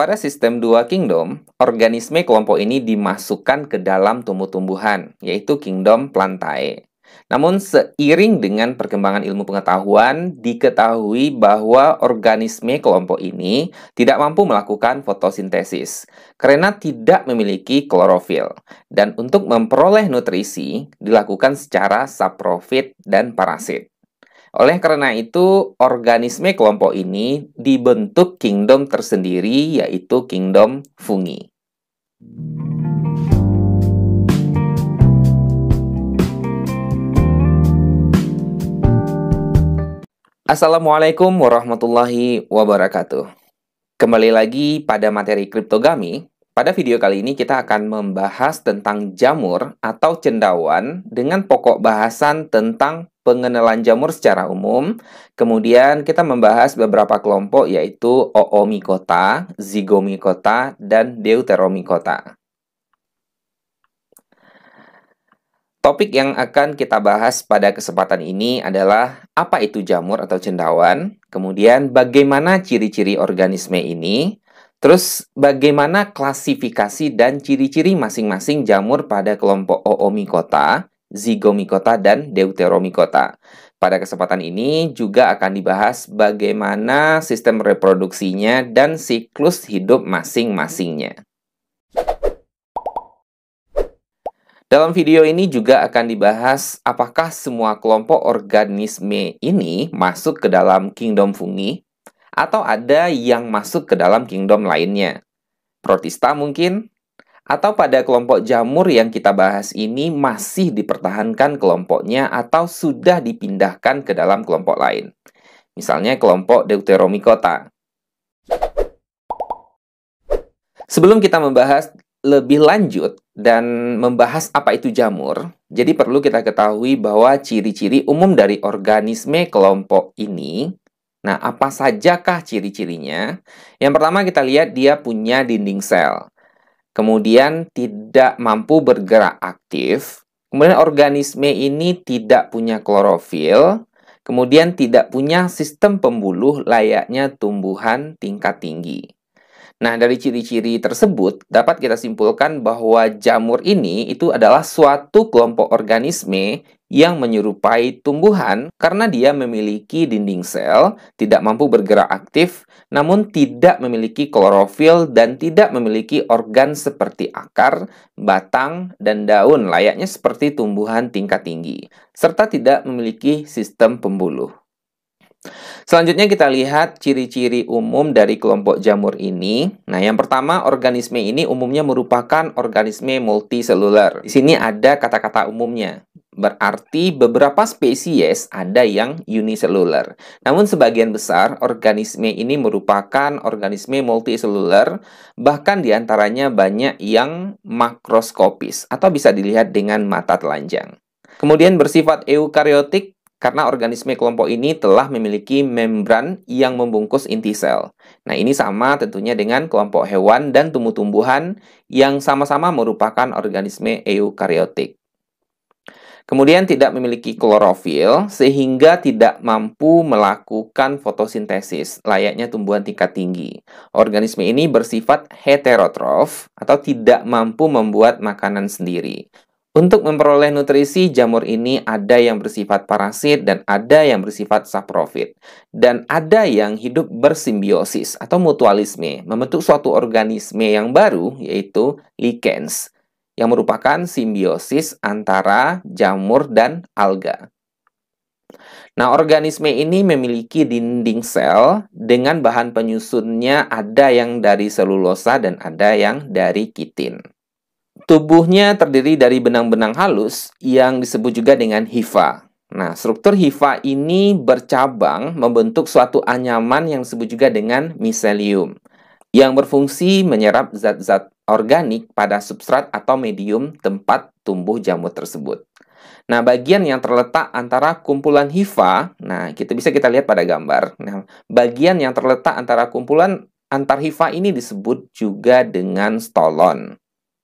Pada sistem dua kingdom, organisme kelompok ini dimasukkan ke dalam tumbuh-tumbuhan, yaitu kingdom Plantae. Namun seiring dengan perkembangan ilmu pengetahuan, diketahui bahwa organisme kelompok ini tidak mampu melakukan fotosintesis karena tidak memiliki klorofil. Dan untuk memperoleh nutrisi dilakukan secara saprofit dan parasit. Oleh karena itu, organisme kelompok ini dibentuk kingdom tersendiri, yaitu kingdom fungi. Assalamualaikum warahmatullahi wabarakatuh. Kembali lagi pada materi kriptogami. Pada video kali ini kita akan membahas tentang jamur atau cendawan dengan pokok bahasan tentang pengenalan jamur secara umum. Kemudian kita membahas beberapa kelompok yaitu Oomycota, Zygomycota, dan Deuteromycota. Topik yang akan kita bahas pada kesempatan ini adalah apa itu jamur atau cendawan, kemudian bagaimana ciri-ciri organisme ini, terus bagaimana klasifikasi dan ciri-ciri masing-masing jamur pada kelompok Oomycota, Zygomicota, dan Deuteromicota. Pada kesempatan ini juga akan dibahas bagaimana sistem reproduksinya dan siklus hidup masing-masingnya. Dalam video ini juga akan dibahas apakah semua kelompok organisme ini masuk ke dalam kingdom fungi atau ada yang masuk ke dalam kingdom lainnya. Protista mungkin, atau pada kelompok jamur yang kita bahas ini masih dipertahankan kelompoknya atau sudah dipindahkan ke dalam kelompok lain. Misalnya kelompok Deuteromycota. Sebelum kita membahas lebih lanjut dan membahas apa itu jamur, jadi perlu kita ketahui bahwa ciri-ciri umum dari organisme kelompok ini Nah, apa sajakah ciri-cirinya? Yang pertama kita lihat dia punya dinding sel kemudian tidak mampu bergerak aktif, kemudian organisme ini tidak punya klorofil, kemudian tidak punya sistem pembuluh layaknya tumbuhan tingkat tinggi. Nah, dari ciri-ciri tersebut dapat kita simpulkan bahwa jamur ini itu adalah suatu kelompok organisme yang menyerupai tumbuhan karena dia memiliki dinding sel, tidak mampu bergerak aktif, namun tidak memiliki klorofil dan tidak memiliki organ seperti akar, batang, dan daun layaknya seperti tumbuhan tingkat tinggi, serta tidak memiliki sistem pembuluh. Selanjutnya kita lihat ciri-ciri umum dari kelompok jamur ini. Nah, yang pertama organisme ini umumnya merupakan organisme multiseluler. Di sini ada kata-kata umumnya. Berarti beberapa spesies ada yang uniseluler. Namun sebagian besar organisme ini merupakan organisme multiseluler, bahkan di antaranya banyak yang makroskopis atau bisa dilihat dengan mata telanjang. Kemudian bersifat eukariotik karena organisme kelompok ini telah memiliki membran yang membungkus inti sel. Nah, ini sama tentunya dengan kelompok hewan dan tumbuh-tumbuhan yang sama-sama merupakan organisme eukariotik. Kemudian tidak memiliki klorofil sehingga tidak mampu melakukan fotosintesis layaknya tumbuhan tingkat tinggi. Organisme ini bersifat heterotrof atau tidak mampu membuat makanan sendiri. Untuk memperoleh nutrisi, jamur ini ada yang bersifat parasit dan ada yang bersifat saprofit. Dan ada yang hidup bersimbiosis atau mutualisme, membentuk suatu organisme yang baru, yaitu lichens, yang merupakan simbiosis antara jamur dan alga. Nah, organisme ini memiliki dinding sel dengan bahan penyusunnya ada yang dari selulosa dan ada yang dari kitin. Tubuhnya terdiri dari benang-benang halus yang disebut juga dengan hifa. Nah, struktur hifa ini bercabang membentuk suatu anyaman yang disebut juga dengan miselium yang berfungsi menyerap zat-zat organik pada substrat atau medium tempat tumbuh jamur tersebut. Nah, bagian yang terletak antara kumpulan hifa, nah kita bisa kita lihat pada gambar. Nah, bagian yang terletak antara kumpulan antar hifa ini disebut juga dengan stolon.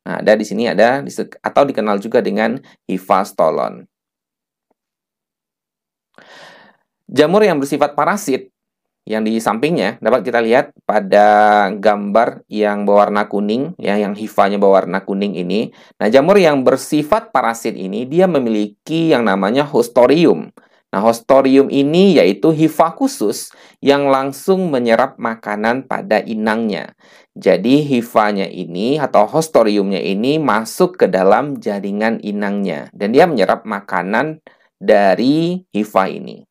Nah, ada di sini ada atau dikenal juga dengan hifastolon. Jamur yang bersifat parasit yang di sampingnya dapat kita lihat pada gambar yang berwarna kuning ya yang hifanya berwarna kuning ini. Nah, jamur yang bersifat parasit ini dia memiliki yang namanya hostorium. Nah, hostorium ini yaitu hifa khusus yang langsung menyerap makanan pada inangnya. Jadi hifanya ini atau hostoriumnya ini masuk ke dalam jaringan inangnya dan dia menyerap makanan dari hifa ini.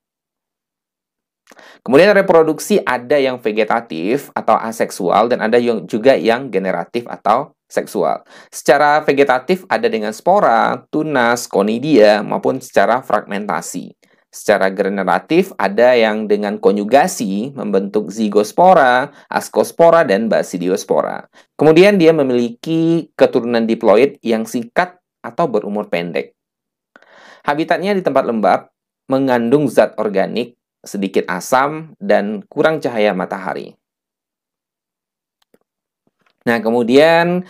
Kemudian reproduksi ada yang vegetatif atau aseksual dan ada yang juga yang generatif atau seksual. Secara vegetatif ada dengan spora, tunas, konidia maupun secara fragmentasi. Secara generatif ada yang dengan konjugasi membentuk zigospora, askospora, dan basidiospora. Kemudian dia memiliki keturunan diploid yang singkat atau berumur pendek. Habitatnya di tempat lembab, mengandung zat organik sedikit asam, dan kurang cahaya matahari. Nah, kemudian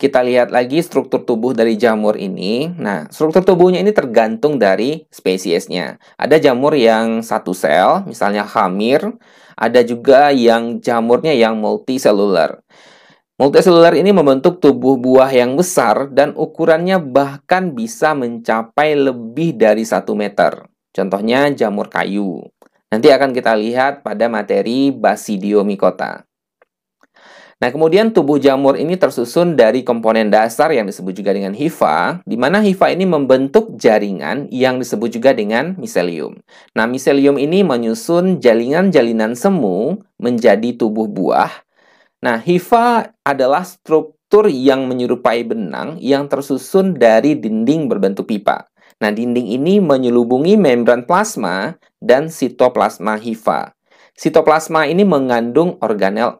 kita lihat lagi struktur tubuh dari jamur ini. Nah, struktur tubuhnya ini tergantung dari spesiesnya. Ada jamur yang satu sel, misalnya hamir. Ada juga yang jamurnya yang multiselular. Multiselular ini membentuk tubuh buah yang besar dan ukurannya bahkan bisa mencapai lebih dari satu meter. Contohnya jamur kayu. Nanti akan kita lihat pada materi basidiomikota. Nah, kemudian tubuh jamur ini tersusun dari komponen dasar yang disebut juga dengan hifa, di mana hifa ini membentuk jaringan yang disebut juga dengan miselium. Nah, miselium ini menyusun jalinan-jalinan semu menjadi tubuh buah. Nah, hifa adalah struktur yang menyerupai benang yang tersusun dari dinding berbentuk pipa. Nah, dinding ini menyelubungi membran plasma dan sitoplasma hifa. Sitoplasma ini mengandung organel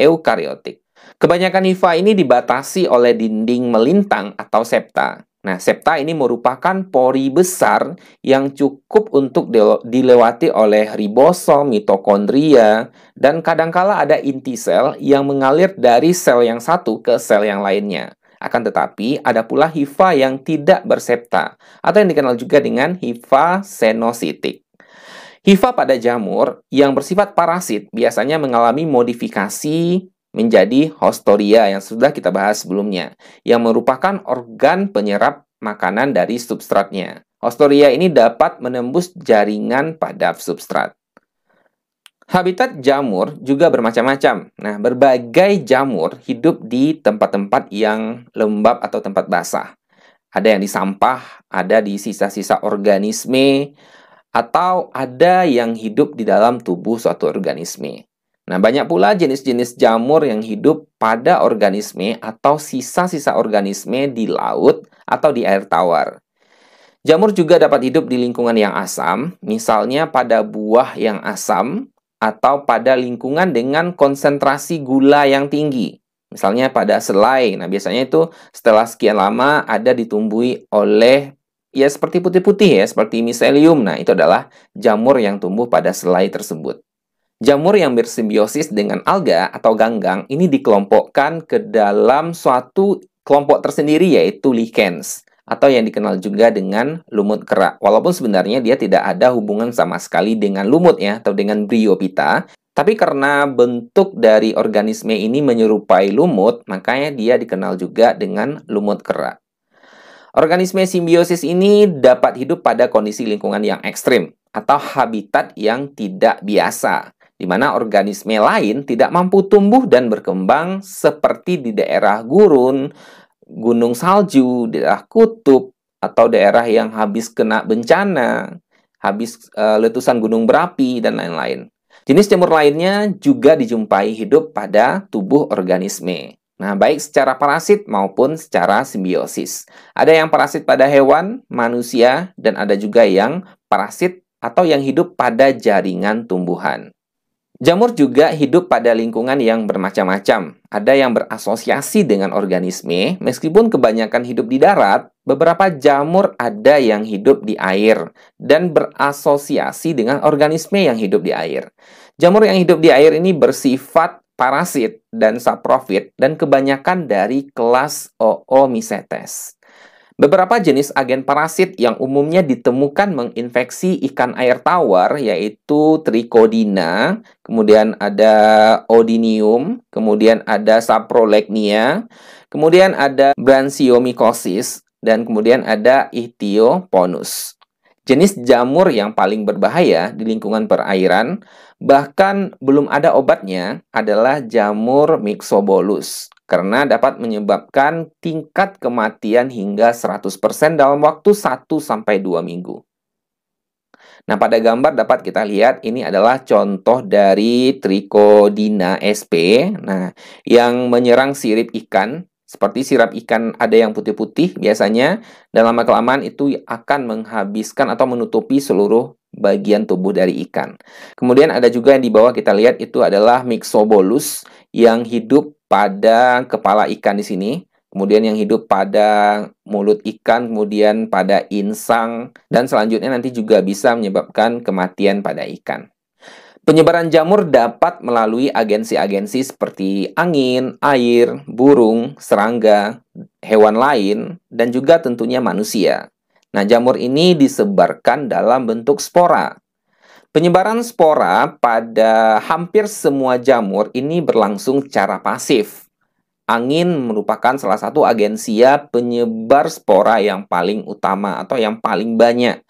eukariotik. Kebanyakan hifa ini dibatasi oleh dinding melintang atau septa. Nah, septa ini merupakan pori besar yang cukup untuk dilewati oleh ribosom, mitokondria, dan kadangkala ada inti sel yang mengalir dari sel yang satu ke sel yang lainnya. Akan tetapi, ada pula hifa yang tidak bersepta, atau yang dikenal juga dengan hifa senositik. Hifa pada jamur yang bersifat parasit biasanya mengalami modifikasi menjadi hostoria yang sudah kita bahas sebelumnya, yang merupakan organ penyerap makanan dari substratnya. Hostoria ini dapat menembus jaringan pada substrat. Habitat jamur juga bermacam-macam. Nah, berbagai jamur hidup di tempat-tempat yang lembab atau tempat basah. Ada yang di sampah, ada di sisa-sisa organisme, atau ada yang hidup di dalam tubuh suatu organisme. Nah, banyak pula jenis-jenis jamur yang hidup pada organisme atau sisa-sisa organisme di laut atau di air tawar. Jamur juga dapat hidup di lingkungan yang asam, misalnya pada buah yang asam atau pada lingkungan dengan konsentrasi gula yang tinggi. Misalnya pada selai. Nah, biasanya itu setelah sekian lama ada ditumbuhi oleh ya seperti putih-putih ya, seperti miselium. Nah, itu adalah jamur yang tumbuh pada selai tersebut. Jamur yang bersimbiosis dengan alga atau ganggang ini dikelompokkan ke dalam suatu kelompok tersendiri yaitu lichens atau yang dikenal juga dengan lumut kerak. Walaupun sebenarnya dia tidak ada hubungan sama sekali dengan lumut ya atau dengan bryopita, tapi karena bentuk dari organisme ini menyerupai lumut, makanya dia dikenal juga dengan lumut kerak. Organisme simbiosis ini dapat hidup pada kondisi lingkungan yang ekstrim atau habitat yang tidak biasa, di mana organisme lain tidak mampu tumbuh dan berkembang seperti di daerah gurun, gunung salju, daerah kutub, atau daerah yang habis kena bencana, habis uh, letusan gunung berapi, dan lain-lain. Jenis jamur lainnya juga dijumpai hidup pada tubuh organisme. Nah, baik secara parasit maupun secara simbiosis. Ada yang parasit pada hewan, manusia, dan ada juga yang parasit atau yang hidup pada jaringan tumbuhan. Jamur juga hidup pada lingkungan yang bermacam-macam. Ada yang berasosiasi dengan organisme, meskipun kebanyakan hidup di darat, beberapa jamur ada yang hidup di air dan berasosiasi dengan organisme yang hidup di air. Jamur yang hidup di air ini bersifat parasit dan saprofit dan kebanyakan dari kelas Oomycetes. Beberapa jenis agen parasit yang umumnya ditemukan menginfeksi ikan air tawar yaitu Trichodina, kemudian ada Odinium, kemudian ada Saprolegnia, kemudian ada Branchiomycosis, dan kemudian ada Ichthyoponus. Jenis jamur yang paling berbahaya di lingkungan perairan, bahkan belum ada obatnya, adalah jamur Myxobolus karena dapat menyebabkan tingkat kematian hingga 100% dalam waktu 1 sampai 2 minggu. Nah, pada gambar dapat kita lihat ini adalah contoh dari Trichodina sp. Nah, yang menyerang sirip ikan seperti sirap ikan ada yang putih-putih biasanya dan lama-kelamaan itu akan menghabiskan atau menutupi seluruh bagian tubuh dari ikan. Kemudian ada juga yang di bawah kita lihat itu adalah Myxobolus yang hidup pada kepala ikan di sini, kemudian yang hidup pada mulut ikan, kemudian pada insang, dan selanjutnya nanti juga bisa menyebabkan kematian pada ikan. Penyebaran jamur dapat melalui agensi-agensi seperti angin, air, burung, serangga, hewan lain, dan juga tentunya manusia. Nah, jamur ini disebarkan dalam bentuk spora. Penyebaran spora pada hampir semua jamur ini berlangsung secara pasif. Angin merupakan salah satu agensia penyebar spora yang paling utama atau yang paling banyak.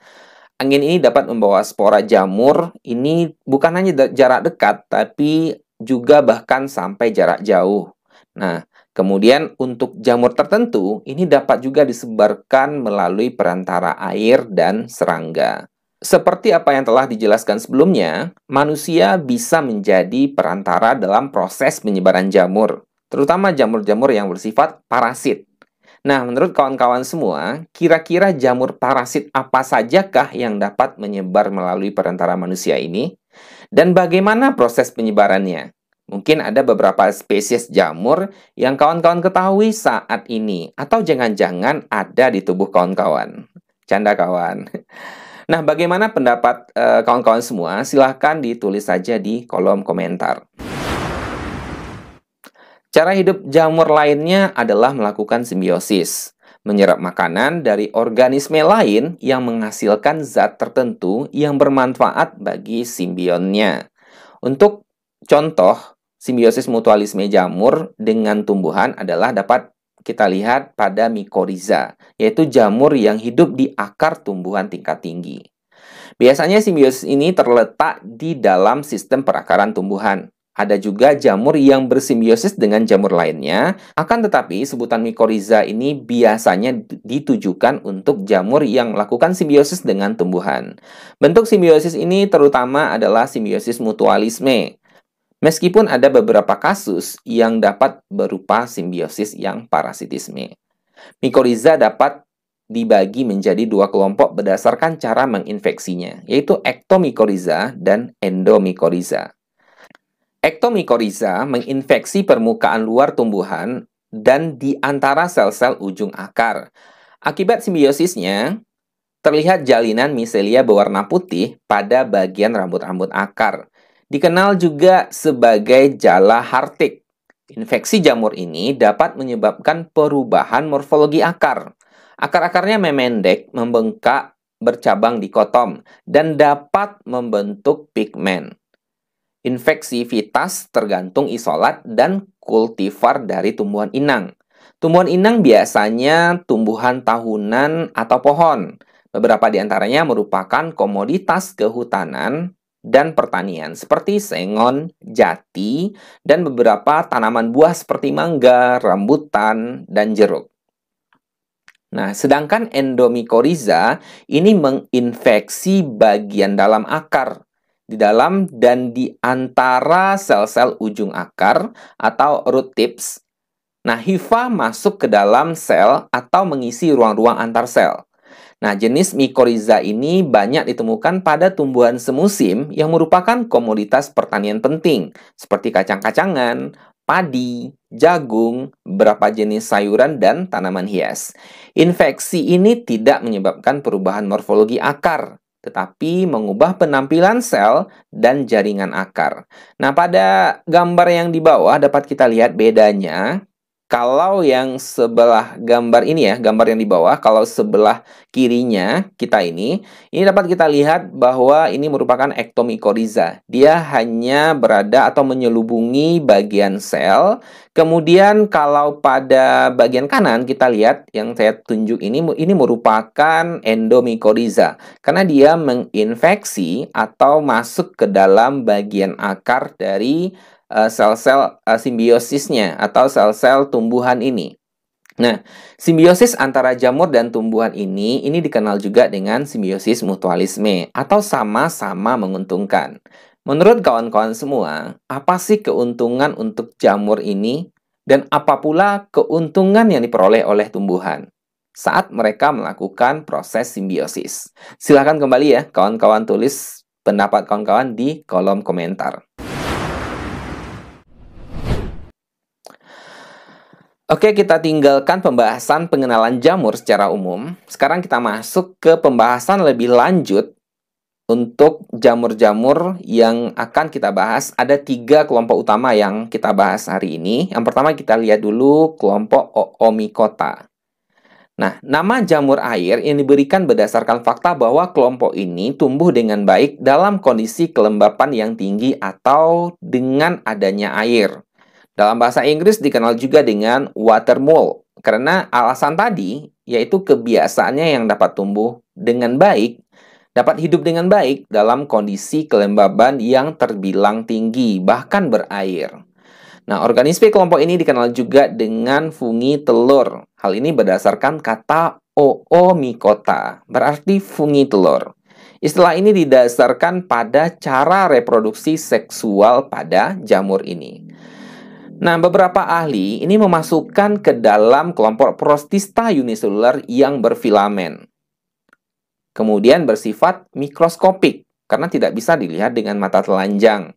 Angin ini dapat membawa spora jamur ini bukan hanya jarak dekat tapi juga bahkan sampai jarak jauh. Nah, kemudian untuk jamur tertentu ini dapat juga disebarkan melalui perantara air dan serangga. Seperti apa yang telah dijelaskan sebelumnya, manusia bisa menjadi perantara dalam proses penyebaran jamur, terutama jamur-jamur yang bersifat parasit. Nah, menurut kawan-kawan semua, kira-kira jamur parasit apa sajakah yang dapat menyebar melalui perantara manusia ini? Dan bagaimana proses penyebarannya? Mungkin ada beberapa spesies jamur yang kawan-kawan ketahui saat ini, atau jangan-jangan ada di tubuh kawan-kawan. Canda kawan. Nah, bagaimana pendapat eh, kawan-kawan uh, semua? Silahkan ditulis saja di kolom komentar. Cara hidup jamur lainnya adalah melakukan simbiosis, menyerap makanan dari organisme lain yang menghasilkan zat tertentu yang bermanfaat bagi simbionnya. Untuk contoh, simbiosis mutualisme jamur dengan tumbuhan adalah dapat kita lihat pada mikoriza, yaitu jamur yang hidup di akar tumbuhan tingkat tinggi. Biasanya simbiosis ini terletak di dalam sistem perakaran tumbuhan. Ada juga jamur yang bersimbiosis dengan jamur lainnya, akan tetapi sebutan mikoriza ini biasanya ditujukan untuk jamur yang melakukan simbiosis dengan tumbuhan. Bentuk simbiosis ini terutama adalah simbiosis mutualisme, Meskipun ada beberapa kasus yang dapat berupa simbiosis yang parasitisme. Mikoriza dapat dibagi menjadi dua kelompok berdasarkan cara menginfeksinya, yaitu ektomikoriza dan endomikoriza. Ektomikoriza menginfeksi permukaan luar tumbuhan dan di antara sel-sel ujung akar. Akibat simbiosisnya, terlihat jalinan miselia berwarna putih pada bagian rambut-rambut akar. Dikenal juga sebagai jala hartik. Infeksi jamur ini dapat menyebabkan perubahan morfologi akar. Akar-akarnya memendek, membengkak, bercabang dikotom, dan dapat membentuk pigmen. Infeksivitas tergantung isolat dan kultivar dari tumbuhan inang. Tumbuhan inang biasanya tumbuhan tahunan atau pohon. Beberapa di antaranya merupakan komoditas kehutanan dan pertanian seperti sengon, jati, dan beberapa tanaman buah seperti mangga, rambutan, dan jeruk. Nah, sedangkan endomikoriza ini menginfeksi bagian dalam akar, di dalam dan di antara sel-sel ujung akar atau root tips. Nah, hifa masuk ke dalam sel atau mengisi ruang-ruang antar sel. Nah, jenis mikoriza ini banyak ditemukan pada tumbuhan semusim yang merupakan komoditas pertanian penting, seperti kacang-kacangan, padi, jagung, beberapa jenis sayuran, dan tanaman hias. Infeksi ini tidak menyebabkan perubahan morfologi akar, tetapi mengubah penampilan sel dan jaringan akar. Nah, pada gambar yang di bawah dapat kita lihat bedanya Kalau yang sebelah gambar ini ya, gambar yang di bawah, kalau sebelah kirinya kita ini, ini dapat kita lihat bahwa ini merupakan ektomikoriza. Dia hanya berada atau menyelubungi bagian sel. Kemudian kalau pada bagian kanan kita lihat yang saya tunjuk ini, ini merupakan endomikoriza. Karena dia menginfeksi atau masuk ke dalam bagian akar dari sel-sel uh, simbiosisnya atau sel-sel tumbuhan ini. Nah, simbiosis antara jamur dan tumbuhan ini ini dikenal juga dengan simbiosis mutualisme atau sama-sama menguntungkan. Menurut kawan-kawan semua, apa sih keuntungan untuk jamur ini dan apa pula keuntungan yang diperoleh oleh tumbuhan saat mereka melakukan proses simbiosis? Silahkan kembali ya kawan-kawan tulis pendapat kawan-kawan di kolom komentar. Oke, kita tinggalkan pembahasan pengenalan jamur secara umum. Sekarang kita masuk ke pembahasan lebih lanjut untuk jamur-jamur yang akan kita bahas. Ada tiga kelompok utama yang kita bahas hari ini. Yang pertama kita lihat dulu kelompok Oomycota. Nah, nama jamur air yang diberikan berdasarkan fakta bahwa kelompok ini tumbuh dengan baik dalam kondisi kelembapan yang tinggi atau dengan adanya air. Dalam bahasa Inggris dikenal juga dengan water mole karena alasan tadi yaitu kebiasaannya yang dapat tumbuh dengan baik, dapat hidup dengan baik dalam kondisi kelembaban yang terbilang tinggi, bahkan berair. Nah, organisme kelompok ini dikenal juga dengan fungi telur. Hal ini berdasarkan kata oomycota, berarti fungi telur. Istilah ini didasarkan pada cara reproduksi seksual pada jamur ini. Nah, beberapa ahli ini memasukkan ke dalam kelompok Prostista uniselular yang berfilamen. Kemudian bersifat mikroskopik karena tidak bisa dilihat dengan mata telanjang.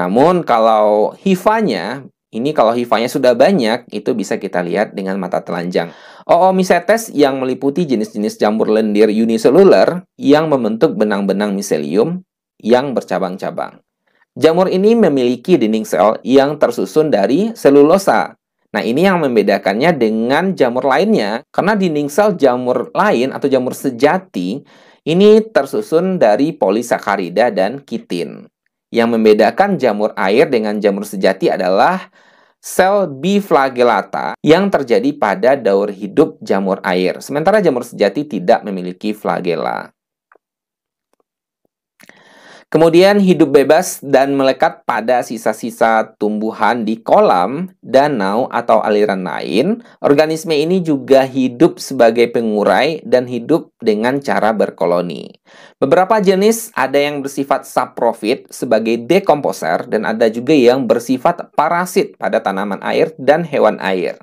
Namun kalau hifanya, ini kalau hifanya sudah banyak, itu bisa kita lihat dengan mata telanjang. Oomycetes yang meliputi jenis-jenis jamur lendir uniselular yang membentuk benang-benang miselium yang bercabang-cabang. Jamur ini memiliki dinding sel yang tersusun dari selulosa. Nah, ini yang membedakannya dengan jamur lainnya, karena dinding sel jamur lain atau jamur sejati ini tersusun dari polisakarida dan kitin. Yang membedakan jamur air dengan jamur sejati adalah sel biflagellata yang terjadi pada daur hidup jamur air. Sementara jamur sejati tidak memiliki flagella. Kemudian hidup bebas dan melekat pada sisa-sisa tumbuhan di kolam, danau, atau aliran lain. Organisme ini juga hidup sebagai pengurai dan hidup dengan cara berkoloni. Beberapa jenis ada yang bersifat saprofit sebagai dekomposer dan ada juga yang bersifat parasit pada tanaman air dan hewan air.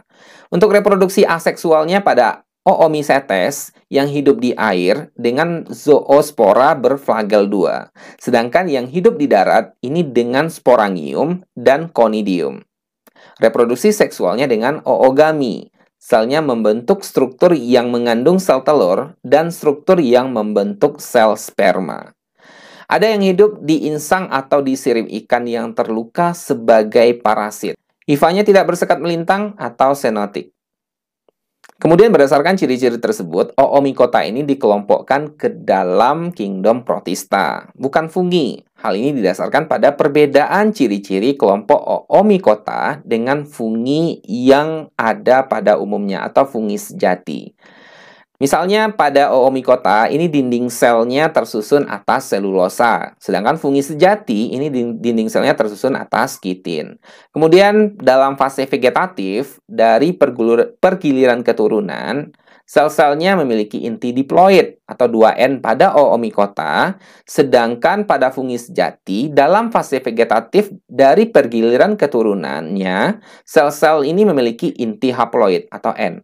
Untuk reproduksi aseksualnya pada Oomycetes yang hidup di air dengan zoospora berflagel 2. Sedangkan yang hidup di darat ini dengan sporangium dan conidium. Reproduksi seksualnya dengan oogami. Selnya membentuk struktur yang mengandung sel telur dan struktur yang membentuk sel sperma. Ada yang hidup di insang atau di sirip ikan yang terluka sebagai parasit. Hifanya tidak bersekat melintang atau senotik. Kemudian berdasarkan ciri-ciri tersebut, Oomycota ini dikelompokkan ke dalam kingdom Protista, bukan fungi. Hal ini didasarkan pada perbedaan ciri-ciri kelompok Oomycota dengan fungi yang ada pada umumnya atau fungi sejati. Misalnya pada oomycota ini dinding selnya tersusun atas selulosa, sedangkan fungi sejati ini dinding selnya tersusun atas kitin. Kemudian dalam fase vegetatif dari pergiliran keturunan, sel-selnya memiliki inti diploid atau 2N pada oomycota, sedangkan pada fungi sejati dalam fase vegetatif dari pergiliran keturunannya, sel-sel ini memiliki inti haploid atau N.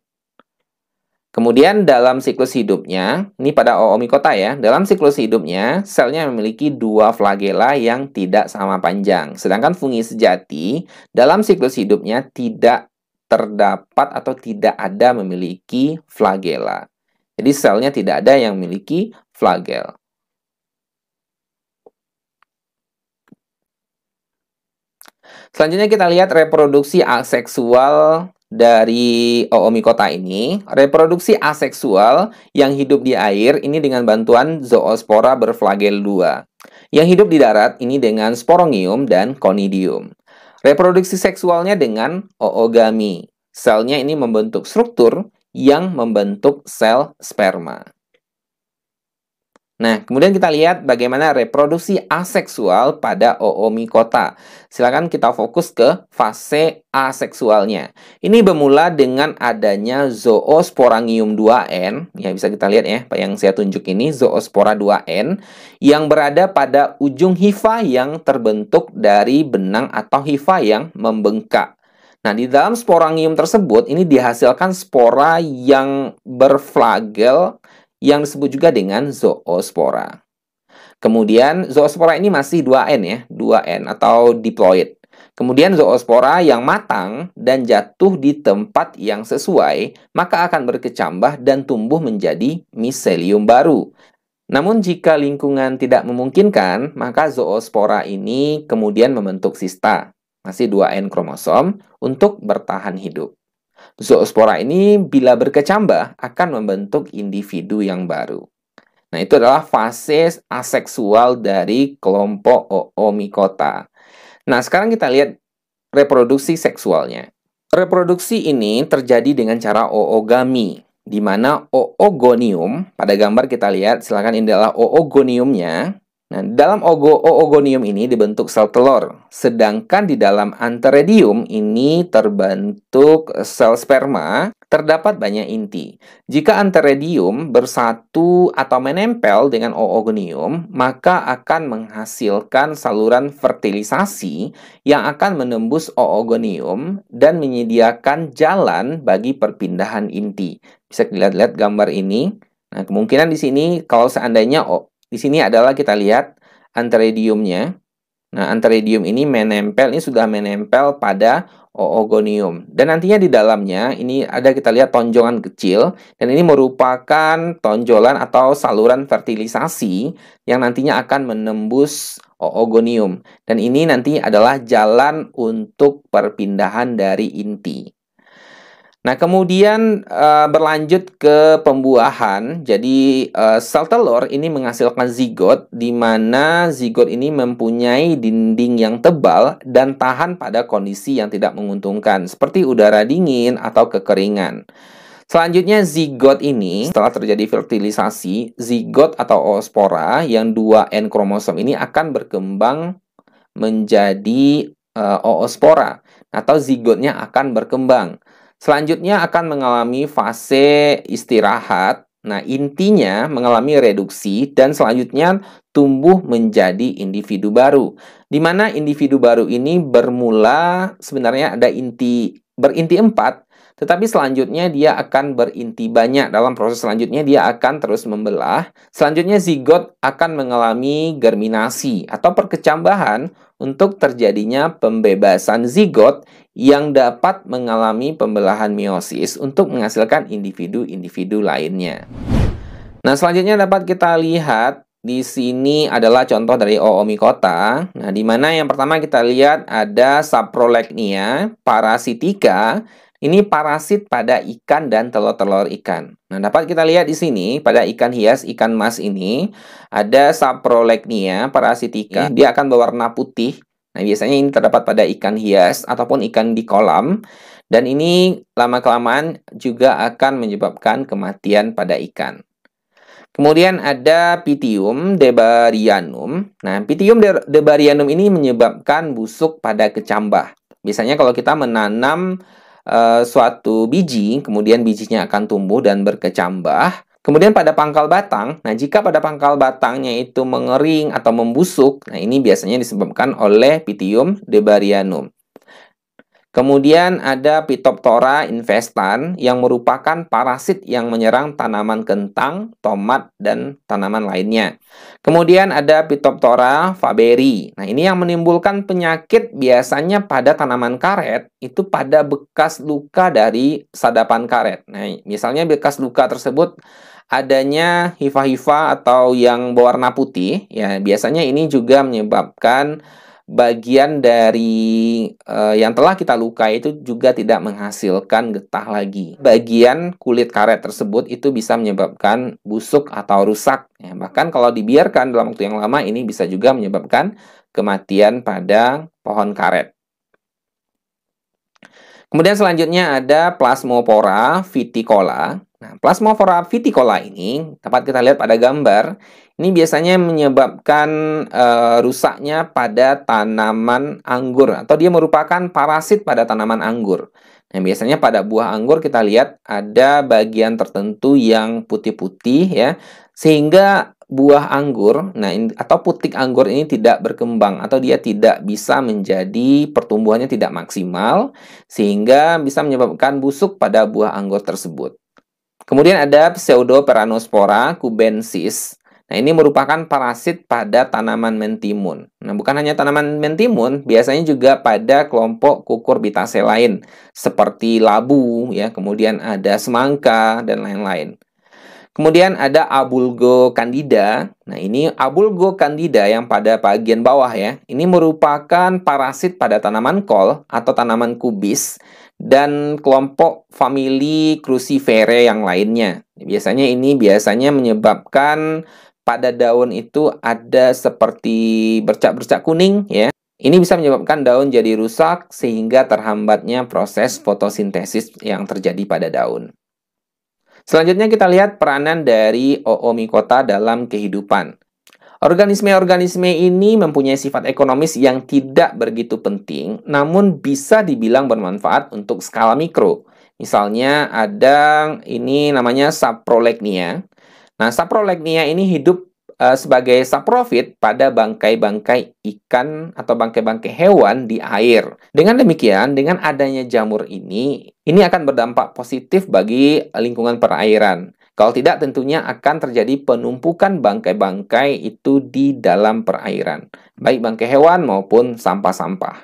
Kemudian dalam siklus hidupnya, ini pada oomycota ya, dalam siklus hidupnya selnya memiliki dua flagela yang tidak sama panjang. Sedangkan fungi sejati dalam siklus hidupnya tidak terdapat atau tidak ada memiliki flagela. Jadi selnya tidak ada yang memiliki flagel. Selanjutnya kita lihat reproduksi aseksual dari Oomycota ini, reproduksi aseksual yang hidup di air ini dengan bantuan zoospora berflagel 2. Yang hidup di darat ini dengan sporongium dan conidium. Reproduksi seksualnya dengan oogami. Selnya ini membentuk struktur yang membentuk sel sperma. Nah, kemudian kita lihat bagaimana reproduksi aseksual pada oomycota. Silakan kita fokus ke fase aseksualnya. Ini bermula dengan adanya zoosporangium 2N, ya bisa kita lihat ya, yang saya tunjuk ini zoospora 2N yang berada pada ujung hifa yang terbentuk dari benang atau hifa yang membengkak. Nah, di dalam sporangium tersebut ini dihasilkan spora yang berflagel yang disebut juga dengan zoospora. Kemudian zoospora ini masih 2N ya, 2N atau diploid. Kemudian zoospora yang matang dan jatuh di tempat yang sesuai, maka akan berkecambah dan tumbuh menjadi miselium baru. Namun jika lingkungan tidak memungkinkan, maka zoospora ini kemudian membentuk sista, masih 2N kromosom, untuk bertahan hidup. Zoospora ini bila berkecambah akan membentuk individu yang baru. Nah, itu adalah fase aseksual dari kelompok Oomycota. Nah, sekarang kita lihat reproduksi seksualnya. Reproduksi ini terjadi dengan cara oogami, di mana oogonium, pada gambar kita lihat, silakan ini adalah oogoniumnya, Nah, dalam oogonium ini dibentuk sel telur, sedangkan di dalam anteredium ini terbentuk sel sperma, terdapat banyak inti. Jika anteredium bersatu atau menempel dengan oogonium, maka akan menghasilkan saluran fertilisasi yang akan menembus oogonium dan menyediakan jalan bagi perpindahan inti. Bisa dilihat-lihat gambar ini. Nah, kemungkinan di sini kalau seandainya di sini adalah kita lihat antrediumnya. Nah, antredium ini menempel, ini sudah menempel pada oogonium. Dan nantinya di dalamnya ini ada kita lihat tonjolan kecil dan ini merupakan tonjolan atau saluran fertilisasi yang nantinya akan menembus oogonium. Dan ini nanti adalah jalan untuk perpindahan dari inti. Nah, kemudian uh, berlanjut ke pembuahan. Jadi, uh, sel telur ini menghasilkan zigot di mana zigot ini mempunyai dinding yang tebal dan tahan pada kondisi yang tidak menguntungkan seperti udara dingin atau kekeringan. Selanjutnya zigot ini setelah terjadi fertilisasi, zigot atau oospora yang 2N kromosom ini akan berkembang menjadi uh, oospora atau zigotnya akan berkembang. Selanjutnya akan mengalami fase istirahat. Nah, intinya mengalami reduksi dan selanjutnya tumbuh menjadi individu baru. Di mana individu baru ini bermula sebenarnya ada inti berinti empat, tetapi selanjutnya dia akan berinti banyak. Dalam proses selanjutnya dia akan terus membelah. Selanjutnya zigot akan mengalami germinasi atau perkecambahan untuk terjadinya pembebasan zigot yang dapat mengalami pembelahan meiosis untuk menghasilkan individu-individu lainnya. Nah, selanjutnya dapat kita lihat di sini adalah contoh dari oomycota. Nah, di mana yang pertama kita lihat ada saprolegnia parasitika. Ini parasit pada ikan dan telur-telur ikan. Nah, dapat kita lihat di sini pada ikan hias, ikan mas ini ada saprolegnia parasitika. Dia akan berwarna putih Nah, biasanya ini terdapat pada ikan hias ataupun ikan di kolam dan ini lama-kelamaan juga akan menyebabkan kematian pada ikan. Kemudian ada Pitium debarianum. Nah, Pitium debarianum ini menyebabkan busuk pada kecambah. Biasanya kalau kita menanam uh, suatu biji, kemudian bijinya akan tumbuh dan berkecambah, Kemudian pada pangkal batang, nah jika pada pangkal batangnya itu mengering atau membusuk, nah ini biasanya disebabkan oleh Pitium debarianum. Kemudian ada Phytophthora infestan yang merupakan parasit yang menyerang tanaman kentang, tomat, dan tanaman lainnya. Kemudian ada Phytophthora faberi. Nah, ini yang menimbulkan penyakit biasanya pada tanaman karet itu pada bekas luka dari sadapan karet. Nah, misalnya bekas luka tersebut adanya hifa-hifa atau yang berwarna putih, ya biasanya ini juga menyebabkan bagian dari uh, yang telah kita lukai itu juga tidak menghasilkan getah lagi. Bagian kulit karet tersebut itu bisa menyebabkan busuk atau rusak. Ya, bahkan kalau dibiarkan dalam waktu yang lama ini bisa juga menyebabkan kematian pada pohon karet. Kemudian selanjutnya ada Plasmopora viticola. Nah, Plasmopora viticola ini dapat kita lihat pada gambar. Ini biasanya menyebabkan uh, rusaknya pada tanaman anggur atau dia merupakan parasit pada tanaman anggur. Nah, biasanya pada buah anggur kita lihat ada bagian tertentu yang putih-putih ya, sehingga buah anggur, nah ini, atau putik anggur ini tidak berkembang atau dia tidak bisa menjadi pertumbuhannya tidak maksimal sehingga bisa menyebabkan busuk pada buah anggur tersebut. Kemudian ada Pseudoperanospora cubensis. Nah, ini merupakan parasit pada tanaman mentimun. Nah, bukan hanya tanaman mentimun, biasanya juga pada kelompok kukurbitaceae lain, seperti labu, ya, kemudian ada semangka, dan lain-lain. Kemudian ada Abulgo candida. Nah, ini Abulgo candida yang pada bagian bawah ya. Ini merupakan parasit pada tanaman kol atau tanaman kubis dan kelompok famili Cruciferae yang lainnya. Biasanya ini biasanya menyebabkan pada daun itu ada seperti bercak-bercak kuning ya. Ini bisa menyebabkan daun jadi rusak sehingga terhambatnya proses fotosintesis yang terjadi pada daun. Selanjutnya kita lihat peranan dari oomycota dalam kehidupan. Organisme-organisme ini mempunyai sifat ekonomis yang tidak begitu penting, namun bisa dibilang bermanfaat untuk skala mikro. Misalnya ada ini namanya saprolegnia. Nah, saprolegnia ini hidup uh, sebagai saprofit pada bangkai-bangkai ikan atau bangkai-bangkai hewan di air. Dengan demikian, dengan adanya jamur ini, ini akan berdampak positif bagi lingkungan perairan. Kalau tidak, tentunya akan terjadi penumpukan bangkai-bangkai itu di dalam perairan, baik bangkai hewan maupun sampah-sampah.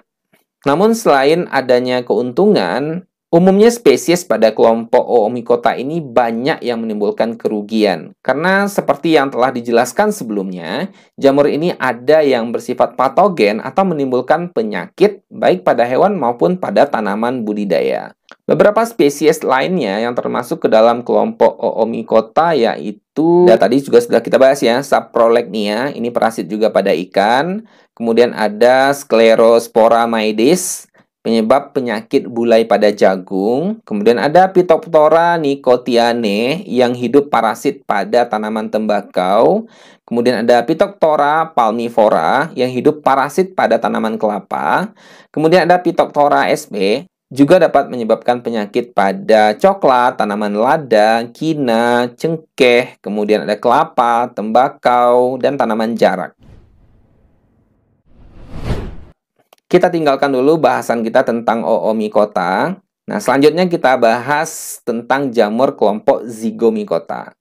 Namun, selain adanya keuntungan, Umumnya spesies pada kelompok Oomycota ini banyak yang menimbulkan kerugian. Karena seperti yang telah dijelaskan sebelumnya, jamur ini ada yang bersifat patogen atau menimbulkan penyakit baik pada hewan maupun pada tanaman budidaya. Beberapa spesies lainnya yang termasuk ke dalam kelompok Oomycota yaitu ya tadi juga sudah kita bahas ya, Saprolegnia, ini parasit juga pada ikan. Kemudian ada Sclerospora maedis, penyebab penyakit bulai pada jagung. Kemudian ada Phytophthora nicotiane yang hidup parasit pada tanaman tembakau. Kemudian ada Phytophthora palmifora yang hidup parasit pada tanaman kelapa. Kemudian ada Phytophthora sp juga dapat menyebabkan penyakit pada coklat, tanaman lada, kina, cengkeh, kemudian ada kelapa, tembakau, dan tanaman jarak. Kita tinggalkan dulu bahasan kita tentang Oomycota. Nah, selanjutnya kita bahas tentang jamur kelompok Zygomicota.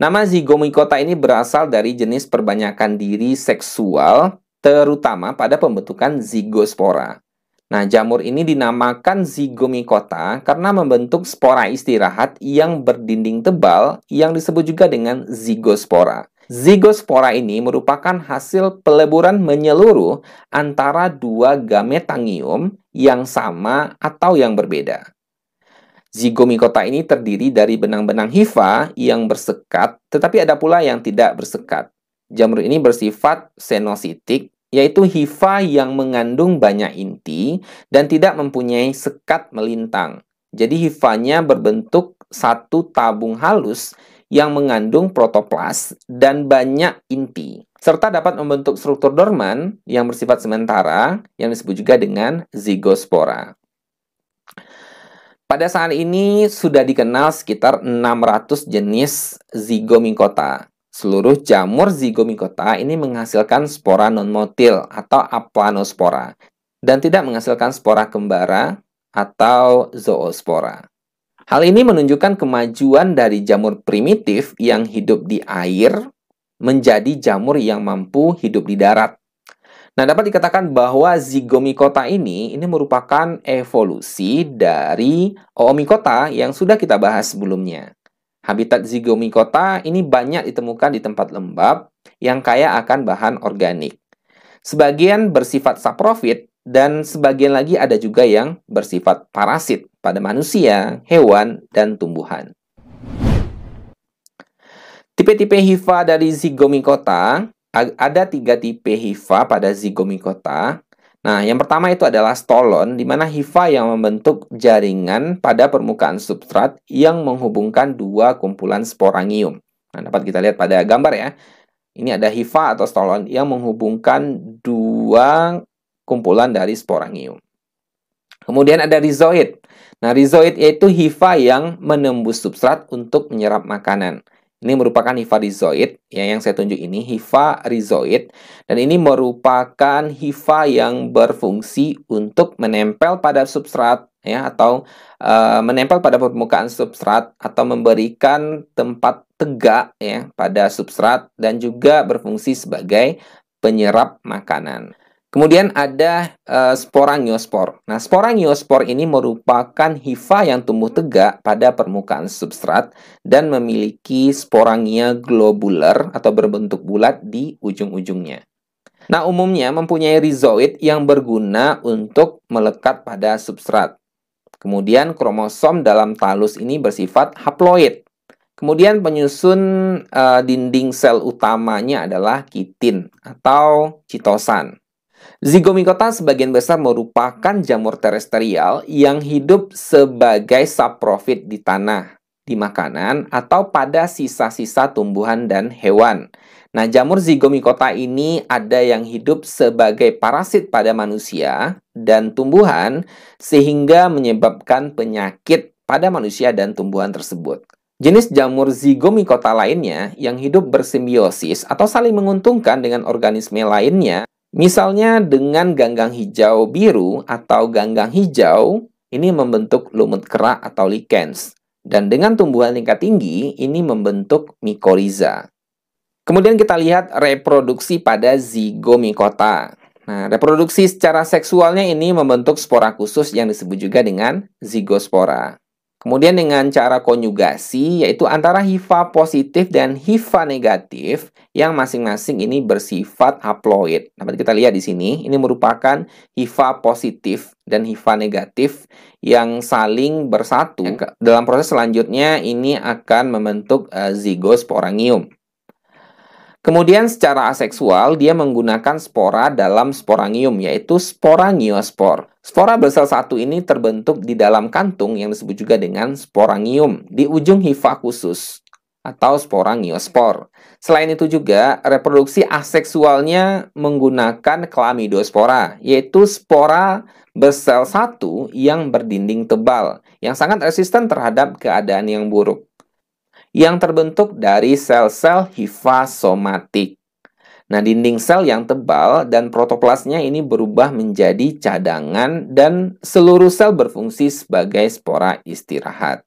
Nama Zygomicota ini berasal dari jenis perbanyakan diri seksual, terutama pada pembentukan zigospora. Nah, jamur ini dinamakan Zygomicota karena membentuk spora istirahat yang berdinding tebal yang disebut juga dengan zigospora. Zigospora ini merupakan hasil peleburan menyeluruh antara dua gametangium yang sama atau yang berbeda. Zygomicota ini terdiri dari benang-benang hifa yang bersekat, tetapi ada pula yang tidak bersekat. Jamur ini bersifat senositik, yaitu hifa yang mengandung banyak inti dan tidak mempunyai sekat melintang. Jadi hifanya berbentuk satu tabung halus yang mengandung protoplas dan banyak inti, serta dapat membentuk struktur dorman yang bersifat sementara yang disebut juga dengan zigospora. Pada saat ini sudah dikenal sekitar 600 jenis zygomicota. Seluruh jamur zygomicota ini menghasilkan spora non-motil atau aplanospora dan tidak menghasilkan spora kembara atau zoospora. Hal ini menunjukkan kemajuan dari jamur primitif yang hidup di air menjadi jamur yang mampu hidup di darat. Nah, dapat dikatakan bahwa zygomicota ini ini merupakan evolusi dari oomycota yang sudah kita bahas sebelumnya. Habitat zygomicota ini banyak ditemukan di tempat lembab yang kaya akan bahan organik. Sebagian bersifat saprofit dan sebagian lagi ada juga yang bersifat parasit pada manusia, hewan, dan tumbuhan. Tipe-tipe hifa dari zigomikota, ada tiga tipe hifa pada zigomikota. Nah, yang pertama itu adalah stolon, di mana hifa yang membentuk jaringan pada permukaan substrat yang menghubungkan dua kumpulan sporangium. Nah, dapat kita lihat pada gambar ya. Ini ada hifa atau stolon yang menghubungkan dua kumpulan dari sporangium. Kemudian ada rhizoid. Nah, rhizoid yaitu hifa yang menembus substrat untuk menyerap makanan. Ini merupakan hifa rhizoid, ya yang saya tunjuk ini hifa rhizoid dan ini merupakan hifa yang berfungsi untuk menempel pada substrat ya atau uh, menempel pada permukaan substrat atau memberikan tempat tegak ya pada substrat dan juga berfungsi sebagai penyerap makanan. Kemudian ada uh, sporangiospor. Nah, sporangiospor ini merupakan hifa yang tumbuh tegak pada permukaan substrat dan memiliki sporangia globular atau berbentuk bulat di ujung-ujungnya. Nah, umumnya mempunyai rhizoid yang berguna untuk melekat pada substrat. Kemudian kromosom dalam talus ini bersifat haploid. Kemudian penyusun uh, dinding sel utamanya adalah kitin atau citosan. Zigomikota sebagian besar merupakan jamur terestrial yang hidup sebagai saprofit di tanah, di makanan, atau pada sisa-sisa tumbuhan dan hewan. Nah, jamur zigomikota ini ada yang hidup sebagai parasit pada manusia dan tumbuhan sehingga menyebabkan penyakit pada manusia dan tumbuhan tersebut. Jenis jamur zigomikota lainnya yang hidup bersimbiosis atau saling menguntungkan dengan organisme lainnya Misalnya dengan ganggang hijau biru atau ganggang hijau, ini membentuk lumut kerak atau lichens. Dan dengan tumbuhan tingkat tinggi, ini membentuk mikoriza. Kemudian kita lihat reproduksi pada zigomikota. Nah, reproduksi secara seksualnya ini membentuk spora khusus yang disebut juga dengan zigospora. Kemudian dengan cara konjugasi yaitu antara hifa positif dan hifa negatif yang masing-masing ini bersifat haploid. Dapat kita lihat di sini, ini merupakan hifa positif dan hifa negatif yang saling bersatu. Dalam proses selanjutnya ini akan membentuk uh, zigosporangium. Kemudian secara aseksual dia menggunakan spora dalam sporangium yaitu sporangiospor. Spora bersel satu ini terbentuk di dalam kantung yang disebut juga dengan sporangium di ujung hifa khusus atau sporangiospor. Selain itu juga reproduksi aseksualnya menggunakan klamidospora yaitu spora bersel satu yang berdinding tebal yang sangat resisten terhadap keadaan yang buruk yang terbentuk dari sel-sel hifa somatik. Nah, dinding sel yang tebal dan protoplasnya ini berubah menjadi cadangan dan seluruh sel berfungsi sebagai spora istirahat.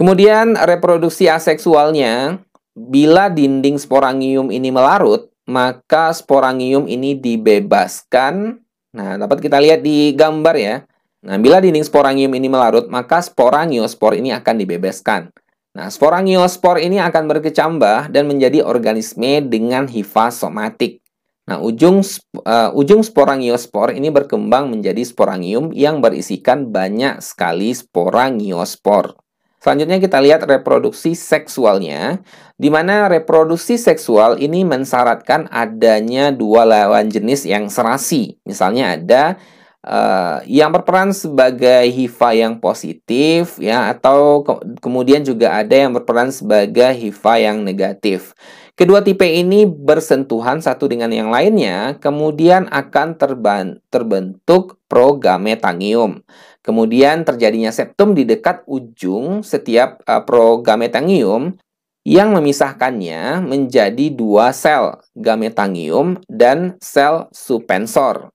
Kemudian reproduksi aseksualnya, bila dinding sporangium ini melarut, maka sporangium ini dibebaskan. Nah, dapat kita lihat di gambar ya. Nah, bila dinding sporangium ini melarut, maka sporangiospor ini akan dibebaskan. Nah, sporangiospor ini akan berkecambah dan menjadi organisme dengan hifa somatik. Nah, ujung uh, ujung sporangiospor ini berkembang menjadi sporangium yang berisikan banyak sekali sporangiospor. Selanjutnya kita lihat reproduksi seksualnya, di mana reproduksi seksual ini mensyaratkan adanya dua lawan jenis yang serasi. Misalnya ada uh, yang berperan sebagai hifa yang positif ya atau ke kemudian juga ada yang berperan sebagai hifa yang negatif. Kedua tipe ini bersentuhan satu dengan yang lainnya, kemudian akan terbentuk progametangium. Kemudian terjadinya septum di dekat ujung setiap uh, progametangium yang memisahkannya menjadi dua sel gametangium dan sel supensor.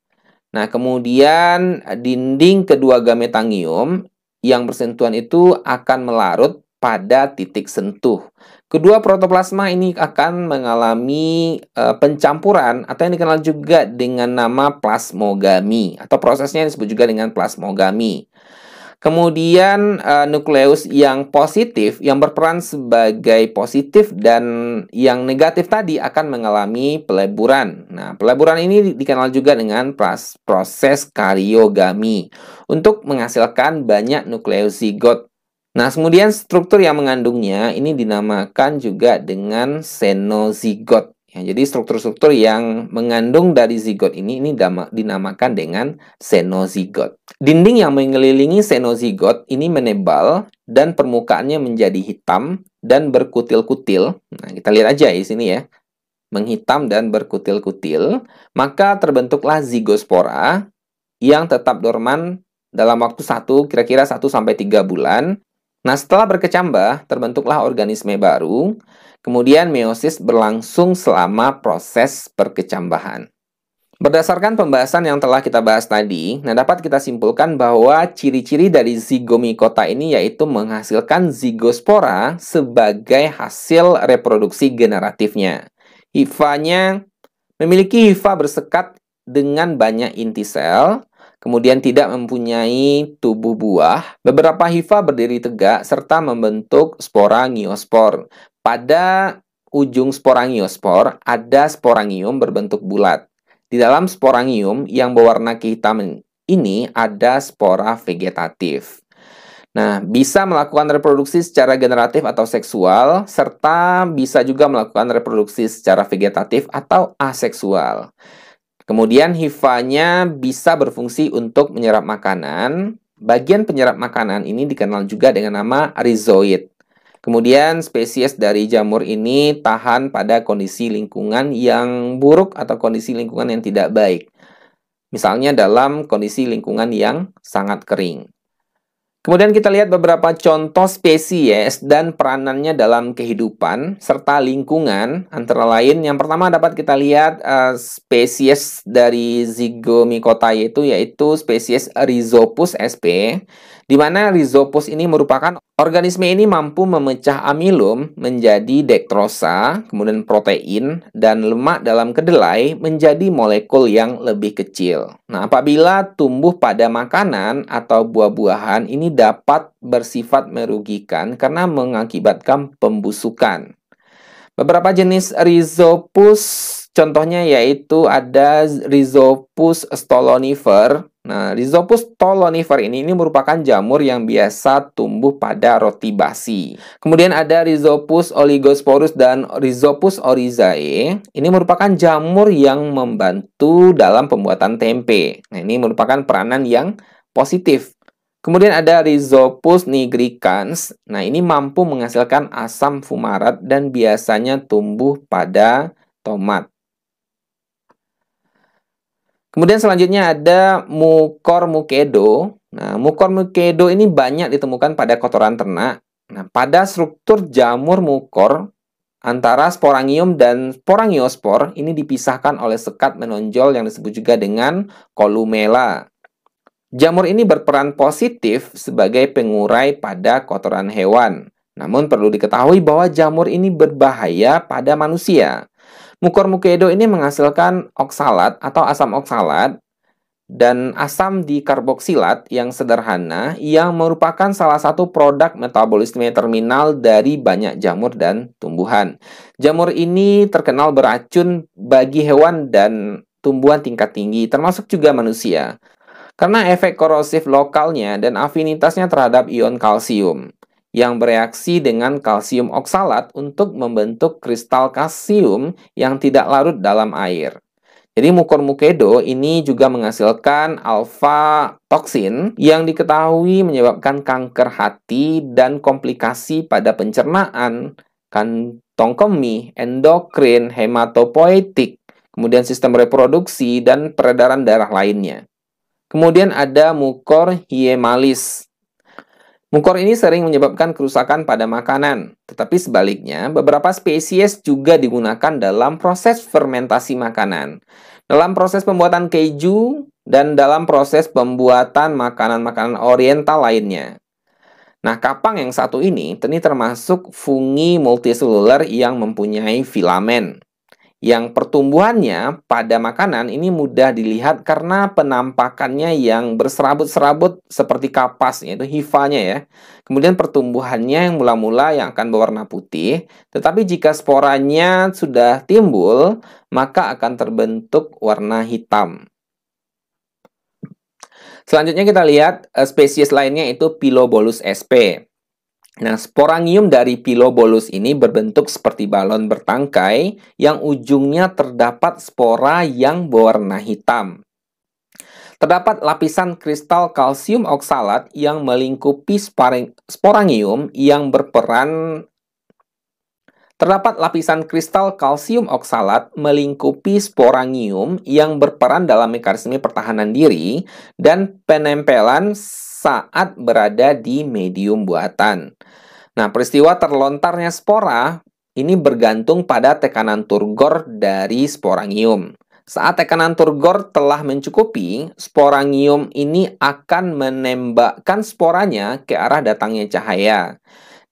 Nah, kemudian dinding kedua gametangium yang bersentuhan itu akan melarut pada titik sentuh. Kedua protoplasma ini akan mengalami uh, pencampuran atau yang dikenal juga dengan nama plasmogami atau prosesnya disebut juga dengan plasmogami. Kemudian uh, nukleus yang positif yang berperan sebagai positif dan yang negatif tadi akan mengalami peleburan. Nah, peleburan ini dikenal juga dengan proses kariogami untuk menghasilkan banyak nukleus zigot. Nah, kemudian struktur yang mengandungnya ini dinamakan juga dengan senozigot. Ya, jadi struktur-struktur yang mengandung dari zigot ini ini dinamakan dengan senozigot. Dinding yang mengelilingi senozigot ini menebal dan permukaannya menjadi hitam dan berkutil-kutil. Nah, kita lihat aja di sini ya. Menghitam dan berkutil-kutil, maka terbentuklah zigospora yang tetap dorman dalam waktu satu kira-kira 1 sampai 3 bulan. Nah, setelah berkecambah, terbentuklah organisme baru Kemudian meiosis berlangsung selama proses perkecambahan. Berdasarkan pembahasan yang telah kita bahas tadi, nah dapat kita simpulkan bahwa ciri-ciri dari zigomikota ini yaitu menghasilkan zigospora sebagai hasil reproduksi generatifnya. Hifanya memiliki hifa bersekat dengan banyak inti sel, kemudian tidak mempunyai tubuh buah. Beberapa hifa berdiri tegak serta membentuk spora ngiospor. Pada ujung sporangiospor ada sporangium berbentuk bulat. Di dalam sporangium yang berwarna kehitaman ini ada spora vegetatif. Nah, bisa melakukan reproduksi secara generatif atau seksual, serta bisa juga melakukan reproduksi secara vegetatif atau aseksual. Kemudian hifanya bisa berfungsi untuk menyerap makanan. Bagian penyerap makanan ini dikenal juga dengan nama rhizoid. Kemudian spesies dari jamur ini tahan pada kondisi lingkungan yang buruk atau kondisi lingkungan yang tidak baik. Misalnya dalam kondisi lingkungan yang sangat kering. Kemudian kita lihat beberapa contoh spesies dan peranannya dalam kehidupan serta lingkungan. Antara lain yang pertama dapat kita lihat uh, spesies dari Zygomicota yaitu yaitu spesies Rhizopus sp di mana Rhizopus ini merupakan organisme ini mampu memecah amilum menjadi dektrosa, kemudian protein, dan lemak dalam kedelai menjadi molekul yang lebih kecil. Nah, apabila tumbuh pada makanan atau buah-buahan ini dapat bersifat merugikan karena mengakibatkan pembusukan. Beberapa jenis Rhizopus contohnya yaitu ada Rhizopus stolonifer Nah, Rhizopus tolonifer ini, ini merupakan jamur yang biasa tumbuh pada roti basi. Kemudian ada Rhizopus oligosporus dan Rhizopus oryzae. Ini merupakan jamur yang membantu dalam pembuatan tempe. Nah, ini merupakan peranan yang positif. Kemudian ada Rhizopus nigricans. Nah, ini mampu menghasilkan asam fumarat dan biasanya tumbuh pada tomat. Kemudian selanjutnya ada mukor mukedo. Nah, mukor mukedo ini banyak ditemukan pada kotoran ternak. Nah, pada struktur jamur mukor antara sporangium dan sporangiospor ini dipisahkan oleh sekat menonjol yang disebut juga dengan kolumela. Jamur ini berperan positif sebagai pengurai pada kotoran hewan. Namun perlu diketahui bahwa jamur ini berbahaya pada manusia. Mukor mukedo ini menghasilkan oksalat atau asam oksalat dan asam dikarboksilat yang sederhana yang merupakan salah satu produk metabolisme terminal dari banyak jamur dan tumbuhan. Jamur ini terkenal beracun bagi hewan dan tumbuhan tingkat tinggi, termasuk juga manusia. Karena efek korosif lokalnya dan afinitasnya terhadap ion kalsium yang bereaksi dengan kalsium oksalat untuk membentuk kristal kalsium yang tidak larut dalam air. Jadi mukor mukedo ini juga menghasilkan alfa toksin yang diketahui menyebabkan kanker hati dan komplikasi pada pencernaan, kantong kemih, endokrin, hematopoietik, kemudian sistem reproduksi dan peredaran darah lainnya. Kemudian ada mukor hiemalis Mukor ini sering menyebabkan kerusakan pada makanan, tetapi sebaliknya, beberapa spesies juga digunakan dalam proses fermentasi makanan. Dalam proses pembuatan keju dan dalam proses pembuatan makanan-makanan oriental lainnya. Nah, kapang yang satu ini, ini termasuk fungi multiseluler yang mempunyai filamen yang pertumbuhannya pada makanan ini mudah dilihat karena penampakannya yang berserabut-serabut seperti kapas, yaitu hifanya ya. Kemudian pertumbuhannya yang mula-mula yang akan berwarna putih, tetapi jika sporanya sudah timbul, maka akan terbentuk warna hitam. Selanjutnya kita lihat uh, spesies lainnya itu Pilobolus sp. Nah, sporangium dari Pilobolus ini berbentuk seperti balon bertangkai yang ujungnya terdapat spora yang berwarna hitam. Terdapat lapisan kristal kalsium oksalat yang melingkupi sporangium yang berperan Terdapat lapisan kristal kalsium oksalat melingkupi sporangium yang berperan dalam mekanisme pertahanan diri dan penempelan saat berada di medium buatan. Nah, peristiwa terlontarnya spora ini bergantung pada tekanan turgor dari sporangium. Saat tekanan turgor telah mencukupi, sporangium ini akan menembakkan sporanya ke arah datangnya cahaya.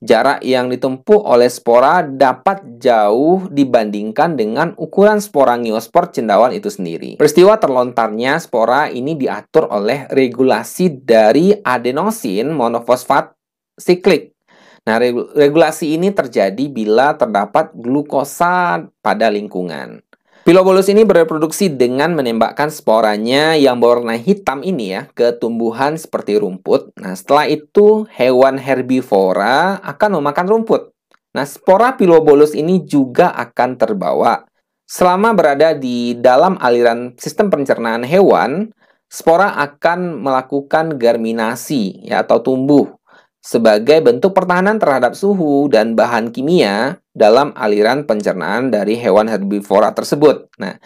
Jarak yang ditempuh oleh spora dapat jauh dibandingkan dengan ukuran spora ngiospor cendawan itu sendiri. Peristiwa terlontarnya spora ini diatur oleh regulasi dari adenosin monofosfat siklik. Nah, regulasi ini terjadi bila terdapat glukosa pada lingkungan. Pilobolus ini bereproduksi dengan menembakkan sporanya yang berwarna hitam ini ya ke tumbuhan seperti rumput. Nah, setelah itu hewan herbivora akan memakan rumput. Nah, spora Pilobolus ini juga akan terbawa. Selama berada di dalam aliran sistem pencernaan hewan, spora akan melakukan germinasi ya atau tumbuh sebagai bentuk pertahanan terhadap suhu dan bahan kimia dalam aliran pencernaan dari hewan herbivora tersebut. Nah,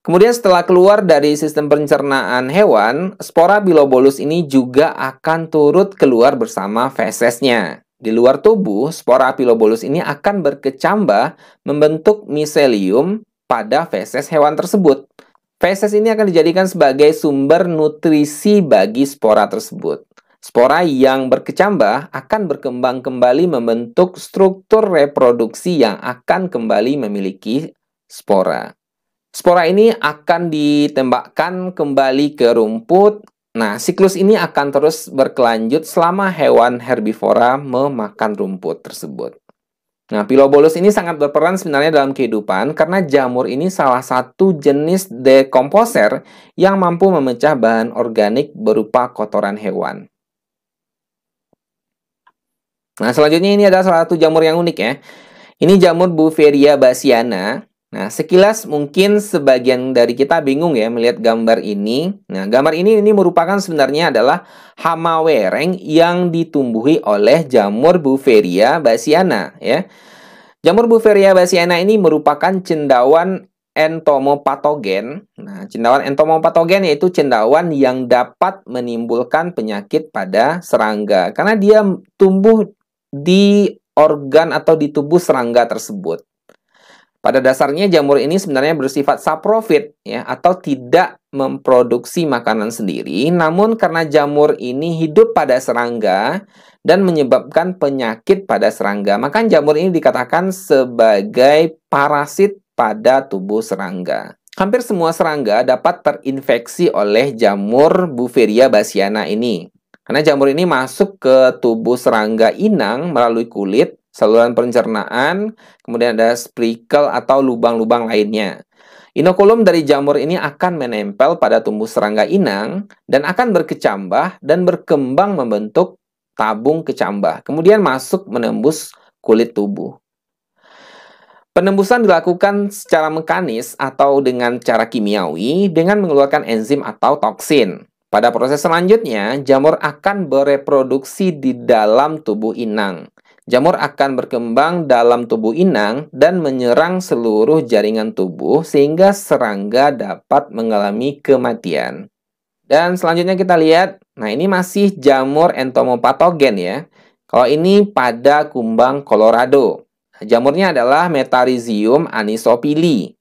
kemudian setelah keluar dari sistem pencernaan hewan, spora bilobolus ini juga akan turut keluar bersama fesesnya. Di luar tubuh, spora bilobolus ini akan berkecambah membentuk miselium pada feses hewan tersebut. Feses ini akan dijadikan sebagai sumber nutrisi bagi spora tersebut. Spora yang berkecambah akan berkembang kembali membentuk struktur reproduksi yang akan kembali memiliki spora. Spora ini akan ditembakkan kembali ke rumput. Nah, siklus ini akan terus berkelanjut selama hewan herbivora memakan rumput tersebut. Nah, Pilobolus ini sangat berperan sebenarnya dalam kehidupan karena jamur ini salah satu jenis dekomposer yang mampu memecah bahan organik berupa kotoran hewan. Nah, selanjutnya ini ada salah satu jamur yang unik ya. Ini jamur Buveria basiana. Nah, sekilas mungkin sebagian dari kita bingung ya melihat gambar ini. Nah, gambar ini ini merupakan sebenarnya adalah hama wereng yang ditumbuhi oleh jamur Buveria basiana ya. Jamur Buveria basiana ini merupakan cendawan entomopatogen. Nah, cendawan entomopatogen yaitu cendawan yang dapat menimbulkan penyakit pada serangga karena dia tumbuh di organ atau di tubuh serangga tersebut. Pada dasarnya jamur ini sebenarnya bersifat saprofit ya atau tidak memproduksi makanan sendiri, namun karena jamur ini hidup pada serangga dan menyebabkan penyakit pada serangga, maka jamur ini dikatakan sebagai parasit pada tubuh serangga. Hampir semua serangga dapat terinfeksi oleh jamur Buveria basiana ini. Karena jamur ini masuk ke tubuh serangga inang melalui kulit, saluran pencernaan, kemudian ada sprinkle atau lubang-lubang lainnya. Inokulum dari jamur ini akan menempel pada tumbuh serangga inang dan akan berkecambah dan berkembang membentuk tabung kecambah. Kemudian masuk menembus kulit tubuh. Penembusan dilakukan secara mekanis atau dengan cara kimiawi dengan mengeluarkan enzim atau toksin. Pada proses selanjutnya, jamur akan bereproduksi di dalam tubuh inang. Jamur akan berkembang dalam tubuh inang dan menyerang seluruh jaringan tubuh sehingga serangga dapat mengalami kematian. Dan selanjutnya kita lihat, nah ini masih jamur entomopatogen ya. Kalau ini pada kumbang Colorado. Jamurnya adalah Metarizium anisopili.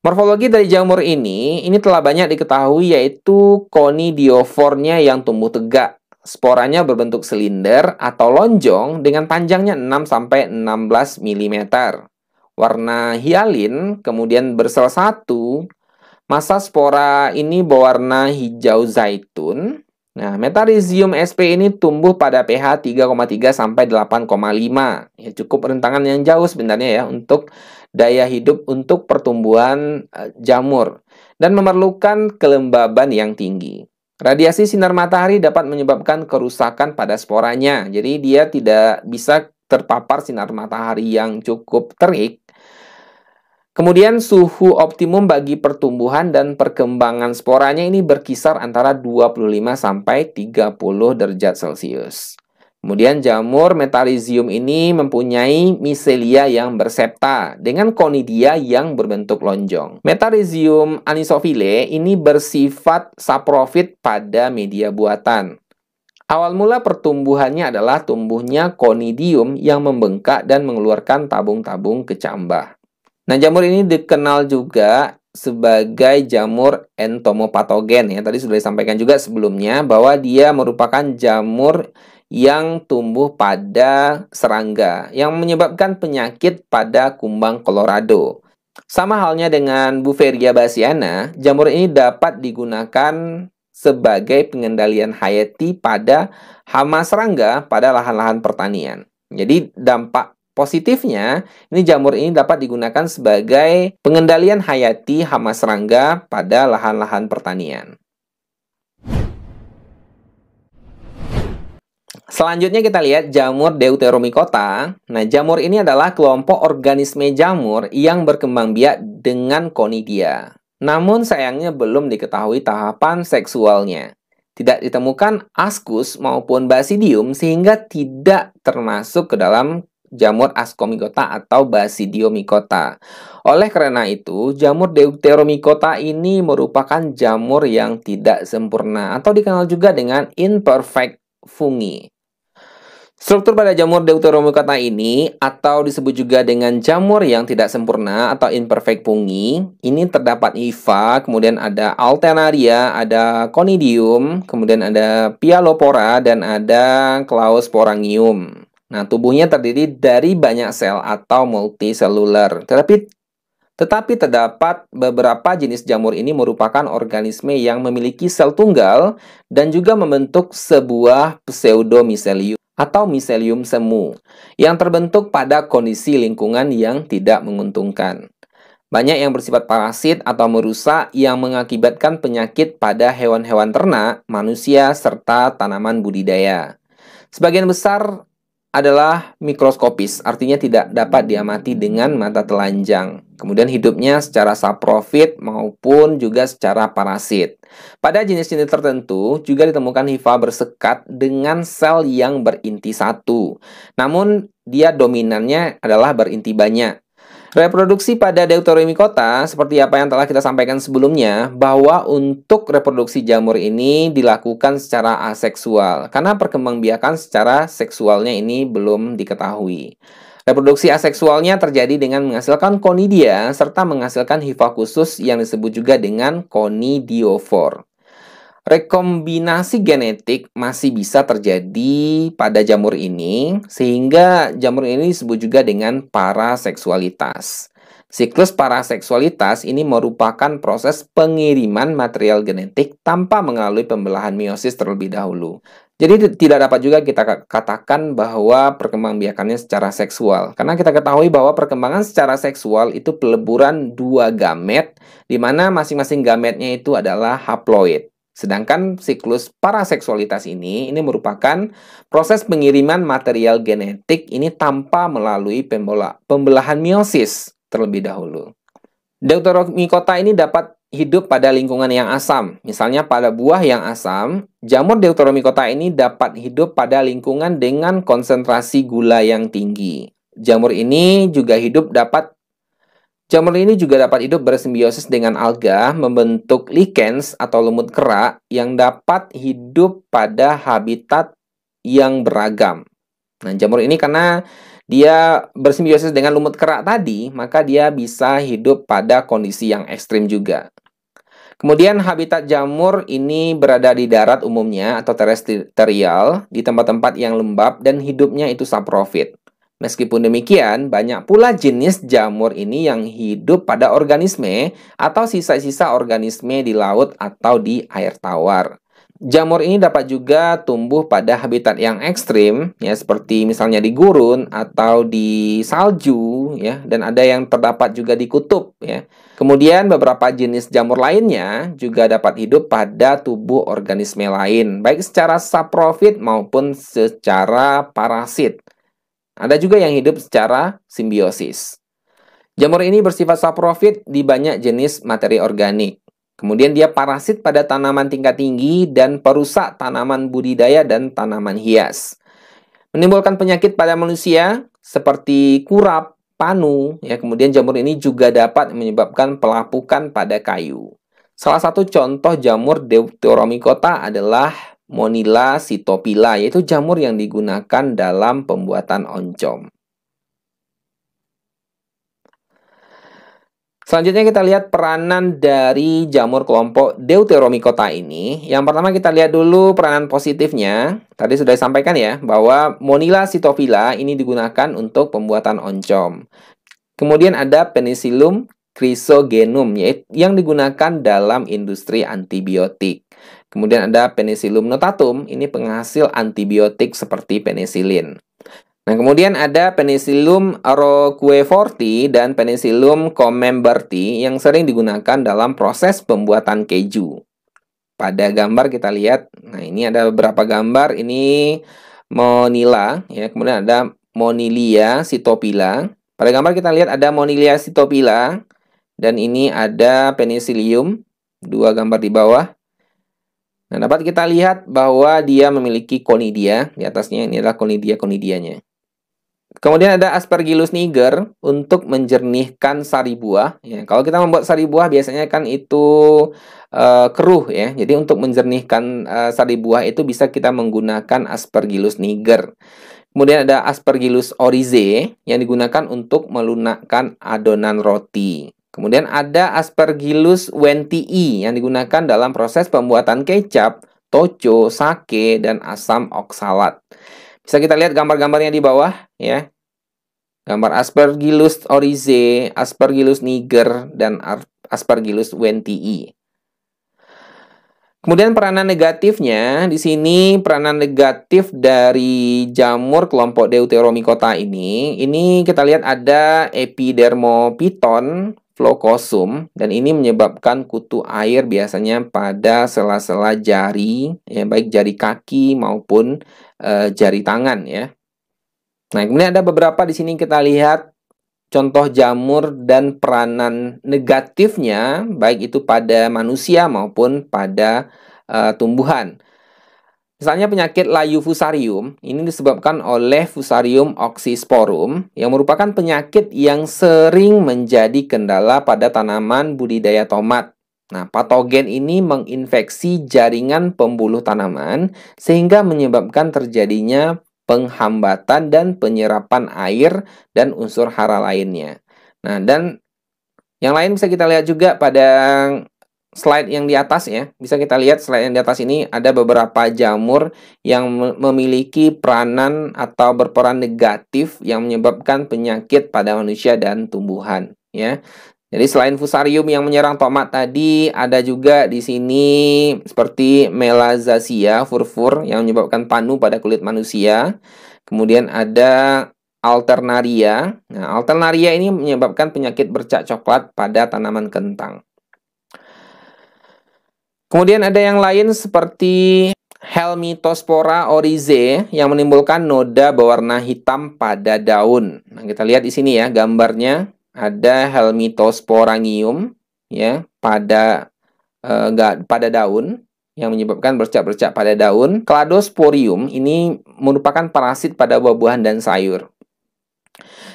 Morfologi dari jamur ini, ini telah banyak diketahui yaitu konidiofornya yang tumbuh tegak. Sporanya berbentuk silinder atau lonjong dengan panjangnya 6-16 mm. warna hialin, kemudian bersel satu, masa spora ini berwarna hijau zaitun. Nah, Metarhizium sp ini tumbuh pada pH 3,3 sampai 8,5. Ya, cukup rentangan yang jauh sebenarnya ya untuk daya hidup untuk pertumbuhan uh, jamur dan memerlukan kelembaban yang tinggi. Radiasi sinar matahari dapat menyebabkan kerusakan pada sporanya. Jadi dia tidak bisa terpapar sinar matahari yang cukup terik. Kemudian suhu optimum bagi pertumbuhan dan perkembangan sporanya ini berkisar antara 25 sampai 30 derajat Celcius. Kemudian jamur metalizium ini mempunyai miselia yang bersepta dengan konidia yang berbentuk lonjong. Metalizium anisophile ini bersifat saprofit pada media buatan. Awal mula pertumbuhannya adalah tumbuhnya konidium yang membengkak dan mengeluarkan tabung-tabung kecambah. Nah, jamur ini dikenal juga sebagai jamur entomopatogen ya. Tadi sudah disampaikan juga sebelumnya bahwa dia merupakan jamur yang tumbuh pada serangga yang menyebabkan penyakit pada kumbang Colorado. Sama halnya dengan Buveria bassiana, jamur ini dapat digunakan sebagai pengendalian hayati pada hama serangga pada lahan-lahan pertanian. Jadi dampak positifnya, ini jamur ini dapat digunakan sebagai pengendalian hayati hama serangga pada lahan-lahan pertanian. Selanjutnya kita lihat jamur Deuteromycota. Nah, jamur ini adalah kelompok organisme jamur yang berkembang biak dengan konidia. Namun sayangnya belum diketahui tahapan seksualnya. Tidak ditemukan askus maupun basidium sehingga tidak termasuk ke dalam jamur ascomycota atau basidiomycota. Oleh karena itu, jamur Deuteromycota ini merupakan jamur yang tidak sempurna atau dikenal juga dengan imperfect fungi. Struktur pada jamur Deuteromycota ini atau disebut juga dengan jamur yang tidak sempurna atau imperfect fungi, ini terdapat hifa, kemudian ada alternaria, ada conidium, kemudian ada pialopora dan ada clausporangium. Nah, tubuhnya terdiri dari banyak sel atau multiselular. Tetapi tetapi terdapat beberapa jenis jamur ini merupakan organisme yang memiliki sel tunggal dan juga membentuk sebuah pseudomycelium atau miselium semu yang terbentuk pada kondisi lingkungan yang tidak menguntungkan. Banyak yang bersifat parasit atau merusak yang mengakibatkan penyakit pada hewan-hewan ternak, manusia, serta tanaman budidaya. Sebagian besar adalah mikroskopis, artinya tidak dapat diamati dengan mata telanjang. Kemudian hidupnya secara saprofit maupun juga secara parasit. Pada jenis-jenis tertentu juga ditemukan hifa bersekat dengan sel yang berinti satu. Namun dia dominannya adalah berinti banyak. Reproduksi pada Deuteromycota seperti apa yang telah kita sampaikan sebelumnya bahwa untuk reproduksi jamur ini dilakukan secara aseksual karena perkembangbiakan secara seksualnya ini belum diketahui. Reproduksi aseksualnya terjadi dengan menghasilkan konidia serta menghasilkan hifa khusus yang disebut juga dengan konidiofor. Rekombinasi genetik masih bisa terjadi pada jamur ini, sehingga jamur ini disebut juga dengan paraseksualitas. Siklus paraseksualitas ini merupakan proses pengiriman material genetik tanpa melalui pembelahan meiosis terlebih dahulu. Jadi tidak dapat juga kita katakan bahwa perkembangbiakannya secara seksual. Karena kita ketahui bahwa perkembangan secara seksual itu peleburan dua gamet, di mana masing-masing gametnya itu adalah haploid. Sedangkan siklus paraseksualitas ini ini merupakan proses pengiriman material genetik ini tanpa melalui pembola, pembelahan meiosis terlebih dahulu. Deuteromycota ini dapat hidup pada lingkungan yang asam. Misalnya pada buah yang asam, jamur Deuteromycota ini dapat hidup pada lingkungan dengan konsentrasi gula yang tinggi. Jamur ini juga hidup dapat Jamur ini juga dapat hidup bersimbiosis dengan alga, membentuk lichens atau lumut kerak yang dapat hidup pada habitat yang beragam. Nah, jamur ini karena dia bersimbiosis dengan lumut kerak tadi, maka dia bisa hidup pada kondisi yang ekstrim juga. Kemudian habitat jamur ini berada di darat umumnya atau terestrial, di tempat-tempat yang lembab dan hidupnya itu saprofit. Meskipun demikian, banyak pula jenis jamur ini yang hidup pada organisme atau sisa-sisa organisme di laut atau di air tawar. Jamur ini dapat juga tumbuh pada habitat yang ekstrim, ya seperti misalnya di gurun atau di salju, ya, dan ada yang terdapat juga di kutub, ya. Kemudian beberapa jenis jamur lainnya juga dapat hidup pada tubuh organisme lain, baik secara saprofit maupun secara parasit. Ada juga yang hidup secara simbiosis. Jamur ini bersifat saprofit di banyak jenis materi organik. Kemudian dia parasit pada tanaman tingkat tinggi dan perusak tanaman budidaya dan tanaman hias. Menimbulkan penyakit pada manusia seperti kurap, panu, ya. Kemudian jamur ini juga dapat menyebabkan pelapukan pada kayu. Salah satu contoh jamur Deuteromycota adalah Monila sitopila, yaitu jamur yang digunakan dalam pembuatan oncom. Selanjutnya kita lihat peranan dari jamur kelompok Deuteromycota ini. Yang pertama kita lihat dulu peranan positifnya. Tadi sudah disampaikan ya bahwa Monila cytophila ini digunakan untuk pembuatan oncom. Kemudian ada Penicillium chrysogenum yang digunakan dalam industri antibiotik. Kemudian ada Penicillium notatum, ini penghasil antibiotik seperti penicillin. Nah, kemudian ada Penicillium roqueforti dan Penicillium comemberti yang sering digunakan dalam proses pembuatan keju. Pada gambar kita lihat, nah ini ada beberapa gambar, ini Monila, ya, kemudian ada Monilia cytopila. Pada gambar kita lihat ada Monilia cytopila dan ini ada Penicillium, dua gambar di bawah. Nah, dapat kita lihat bahwa dia memiliki konidia, di atasnya ini adalah konidia-konidianya. Kemudian ada Aspergillus niger untuk menjernihkan sari buah. Ya, kalau kita membuat sari buah biasanya kan itu uh, keruh ya. Jadi untuk menjernihkan uh, sari buah itu bisa kita menggunakan Aspergillus niger. Kemudian ada Aspergillus oryzae yang digunakan untuk melunakkan adonan roti. Kemudian ada Aspergillus wentii yang digunakan dalam proses pembuatan kecap, toco, sake, dan asam oksalat. Bisa kita lihat gambar-gambarnya di bawah ya. Gambar Aspergillus oryzae, Aspergillus niger dan Aspergillus wentii. Kemudian peranan negatifnya di sini peranan negatif dari jamur kelompok Deuteromycota ini, ini kita lihat ada epidermopiton flocosum dan ini menyebabkan kutu air biasanya pada sela-sela jari ya baik jari kaki maupun e, jari tangan ya. Nah, kemudian ada beberapa di sini kita lihat contoh jamur dan peranan negatifnya baik itu pada manusia maupun pada e, tumbuhan. Misalnya penyakit layu fusarium, ini disebabkan oleh Fusarium oxysporum yang merupakan penyakit yang sering menjadi kendala pada tanaman budidaya tomat. Nah, patogen ini menginfeksi jaringan pembuluh tanaman sehingga menyebabkan terjadinya penghambatan dan penyerapan air dan unsur hara lainnya. Nah, dan yang lain bisa kita lihat juga pada slide yang di atas ya, bisa kita lihat slide yang di atas ini ada beberapa jamur yang memiliki peranan atau berperan negatif yang menyebabkan penyakit pada manusia dan tumbuhan ya. Jadi selain fusarium yang menyerang tomat tadi, ada juga di sini seperti melazasia furfur yang menyebabkan panu pada kulit manusia. Kemudian ada alternaria. Nah, alternaria ini menyebabkan penyakit bercak coklat pada tanaman kentang. Kemudian ada yang lain seperti Helmithospora oryzae yang menimbulkan noda berwarna hitam pada daun. Nah, kita lihat di sini ya gambarnya ada Helmithosporangium ya pada uh, pada daun yang menyebabkan bercak-bercak pada daun. Cladosporium ini merupakan parasit pada buah-buahan dan sayur.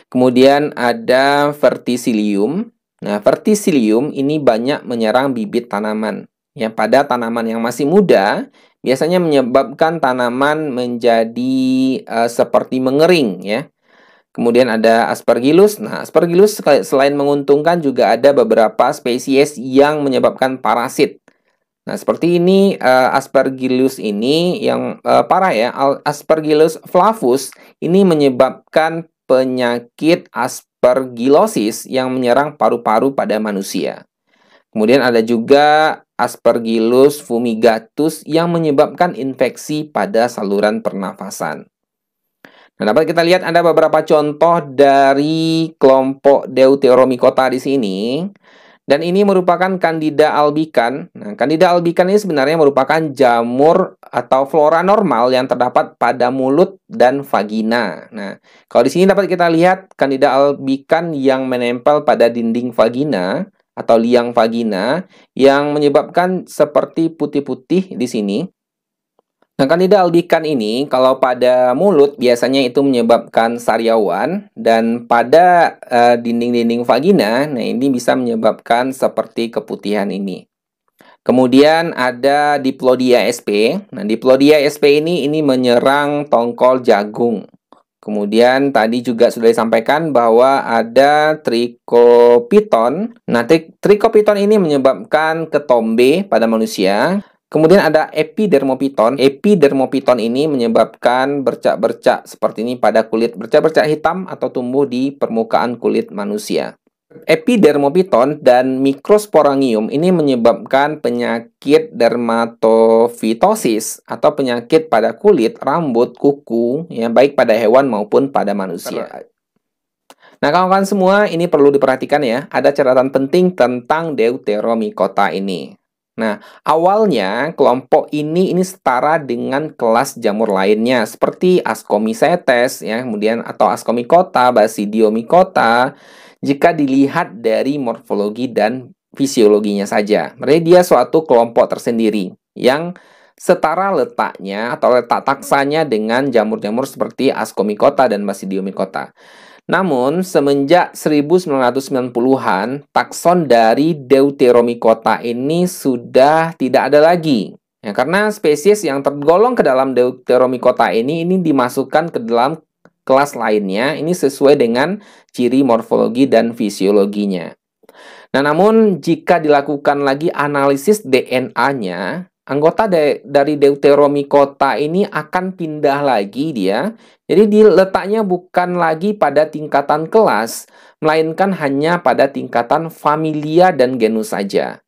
Kemudian ada Verticillium. Nah, Verticillium ini banyak menyerang bibit tanaman ya pada tanaman yang masih muda biasanya menyebabkan tanaman menjadi uh, seperti mengering ya. Kemudian ada Aspergillus. Nah, Aspergillus selain menguntungkan juga ada beberapa spesies yang menyebabkan parasit. Nah, seperti ini uh, Aspergillus ini yang uh, parah ya. Aspergillus flavus ini menyebabkan penyakit aspergillosis yang menyerang paru-paru pada manusia. Kemudian ada juga Aspergillus fumigatus yang menyebabkan infeksi pada saluran pernafasan. Nah, dapat kita lihat ada beberapa contoh dari kelompok Deuteromycota di sini. Dan ini merupakan Candida albicans. Nah, Candida albicans ini sebenarnya merupakan jamur atau flora normal yang terdapat pada mulut dan vagina. Nah, kalau di sini dapat kita lihat Candida albicans yang menempel pada dinding vagina atau liang vagina yang menyebabkan seperti putih-putih di sini. Nah, Candida albicans ini kalau pada mulut biasanya itu menyebabkan sariawan dan pada uh, dinding-dinding vagina, nah ini bisa menyebabkan seperti keputihan ini. Kemudian ada Diplodia sp. Nah, Diplodia sp ini ini menyerang tongkol jagung. Kemudian tadi juga sudah disampaikan bahwa ada Trichopiton. Nah, Trichopiton ini menyebabkan ketombe pada manusia. Kemudian ada epidermopiton. Epidermopiton ini menyebabkan bercak-bercak seperti ini pada kulit, bercak-bercak hitam atau tumbuh di permukaan kulit manusia. Epidermopiton dan Microsporangium ini menyebabkan penyakit dermatofitosis atau penyakit pada kulit, rambut, kuku, ya baik pada hewan maupun pada manusia. Nah, kawan-kawan semua, ini perlu diperhatikan ya. Ada catatan penting tentang Deuteromycota ini. Nah, awalnya kelompok ini ini setara dengan kelas jamur lainnya seperti Ascomycetes ya, kemudian atau Ascomycota, Basidiomycota jika dilihat dari morfologi dan fisiologinya saja. Mereka dia suatu kelompok tersendiri yang setara letaknya atau letak taksanya dengan jamur-jamur seperti Ascomycota dan Basidiomycota. Namun, semenjak 1990-an, takson dari Deuteromycota ini sudah tidak ada lagi. Ya, karena spesies yang tergolong ke dalam Deuteromycota ini ini dimasukkan ke dalam kelas lainnya, ini sesuai dengan ciri morfologi dan fisiologinya. Nah, namun jika dilakukan lagi analisis DNA-nya, anggota de dari Deuteromycota ini akan pindah lagi dia. Jadi di letaknya bukan lagi pada tingkatan kelas, melainkan hanya pada tingkatan familia dan genus saja.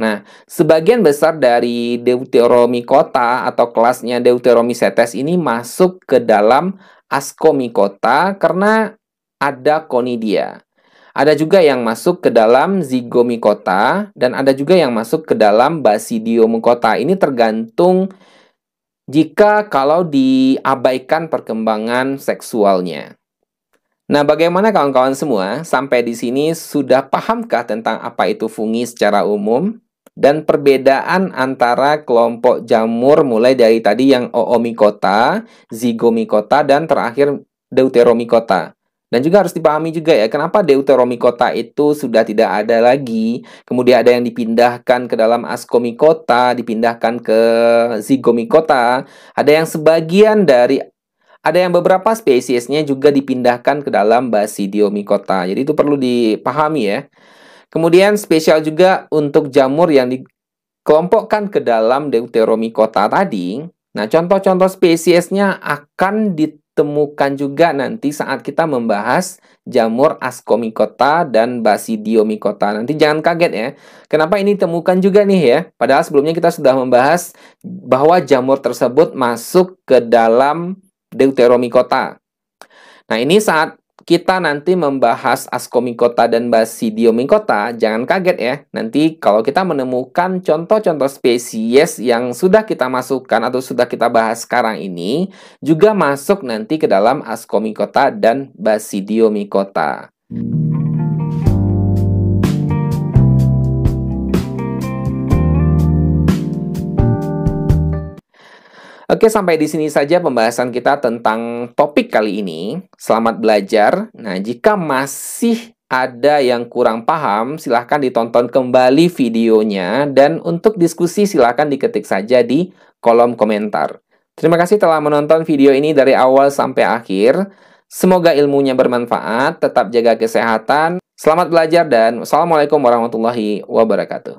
Nah, sebagian besar dari Deuteromycota atau kelasnya Deuteromycetes ini masuk ke dalam Ascomycota karena ada Conidia. Ada juga yang masuk ke dalam zigomikota dan ada juga yang masuk ke dalam basidiomykota. Ini tergantung jika kalau diabaikan perkembangan seksualnya. Nah, bagaimana kawan-kawan semua? Sampai di sini sudah pahamkah tentang apa itu fungi secara umum? Dan perbedaan antara kelompok jamur mulai dari tadi yang oomikota, zigomikota, dan terakhir deuteromikota. Dan juga harus dipahami juga ya, kenapa Deuteromycota itu sudah tidak ada lagi. Kemudian ada yang dipindahkan ke dalam Ascomycota, dipindahkan ke Zygomycota. Ada yang sebagian dari ada yang beberapa spesiesnya juga dipindahkan ke dalam Basidiomycota. Jadi itu perlu dipahami ya. Kemudian spesial juga untuk jamur yang dikelompokkan ke dalam Deuteromycota tadi. Nah, contoh-contoh spesiesnya akan di temukan juga nanti saat kita membahas jamur ascomycota dan basidiomycota. Nanti jangan kaget ya. Kenapa ini temukan juga nih ya? Padahal sebelumnya kita sudah membahas bahwa jamur tersebut masuk ke dalam deuteromycota. Nah, ini saat kita nanti membahas askomikota dan basidiomikota, jangan kaget ya. Nanti kalau kita menemukan contoh-contoh spesies yang sudah kita masukkan atau sudah kita bahas sekarang ini, juga masuk nanti ke dalam askomikota dan basidiomikota. Oke, sampai di sini saja pembahasan kita tentang topik kali ini. Selamat belajar. Nah, jika masih ada yang kurang paham, silahkan ditonton kembali videonya. Dan untuk diskusi, silahkan diketik saja di kolom komentar. Terima kasih telah menonton video ini dari awal sampai akhir. Semoga ilmunya bermanfaat, tetap jaga kesehatan. Selamat belajar dan wassalamualaikum warahmatullahi wabarakatuh.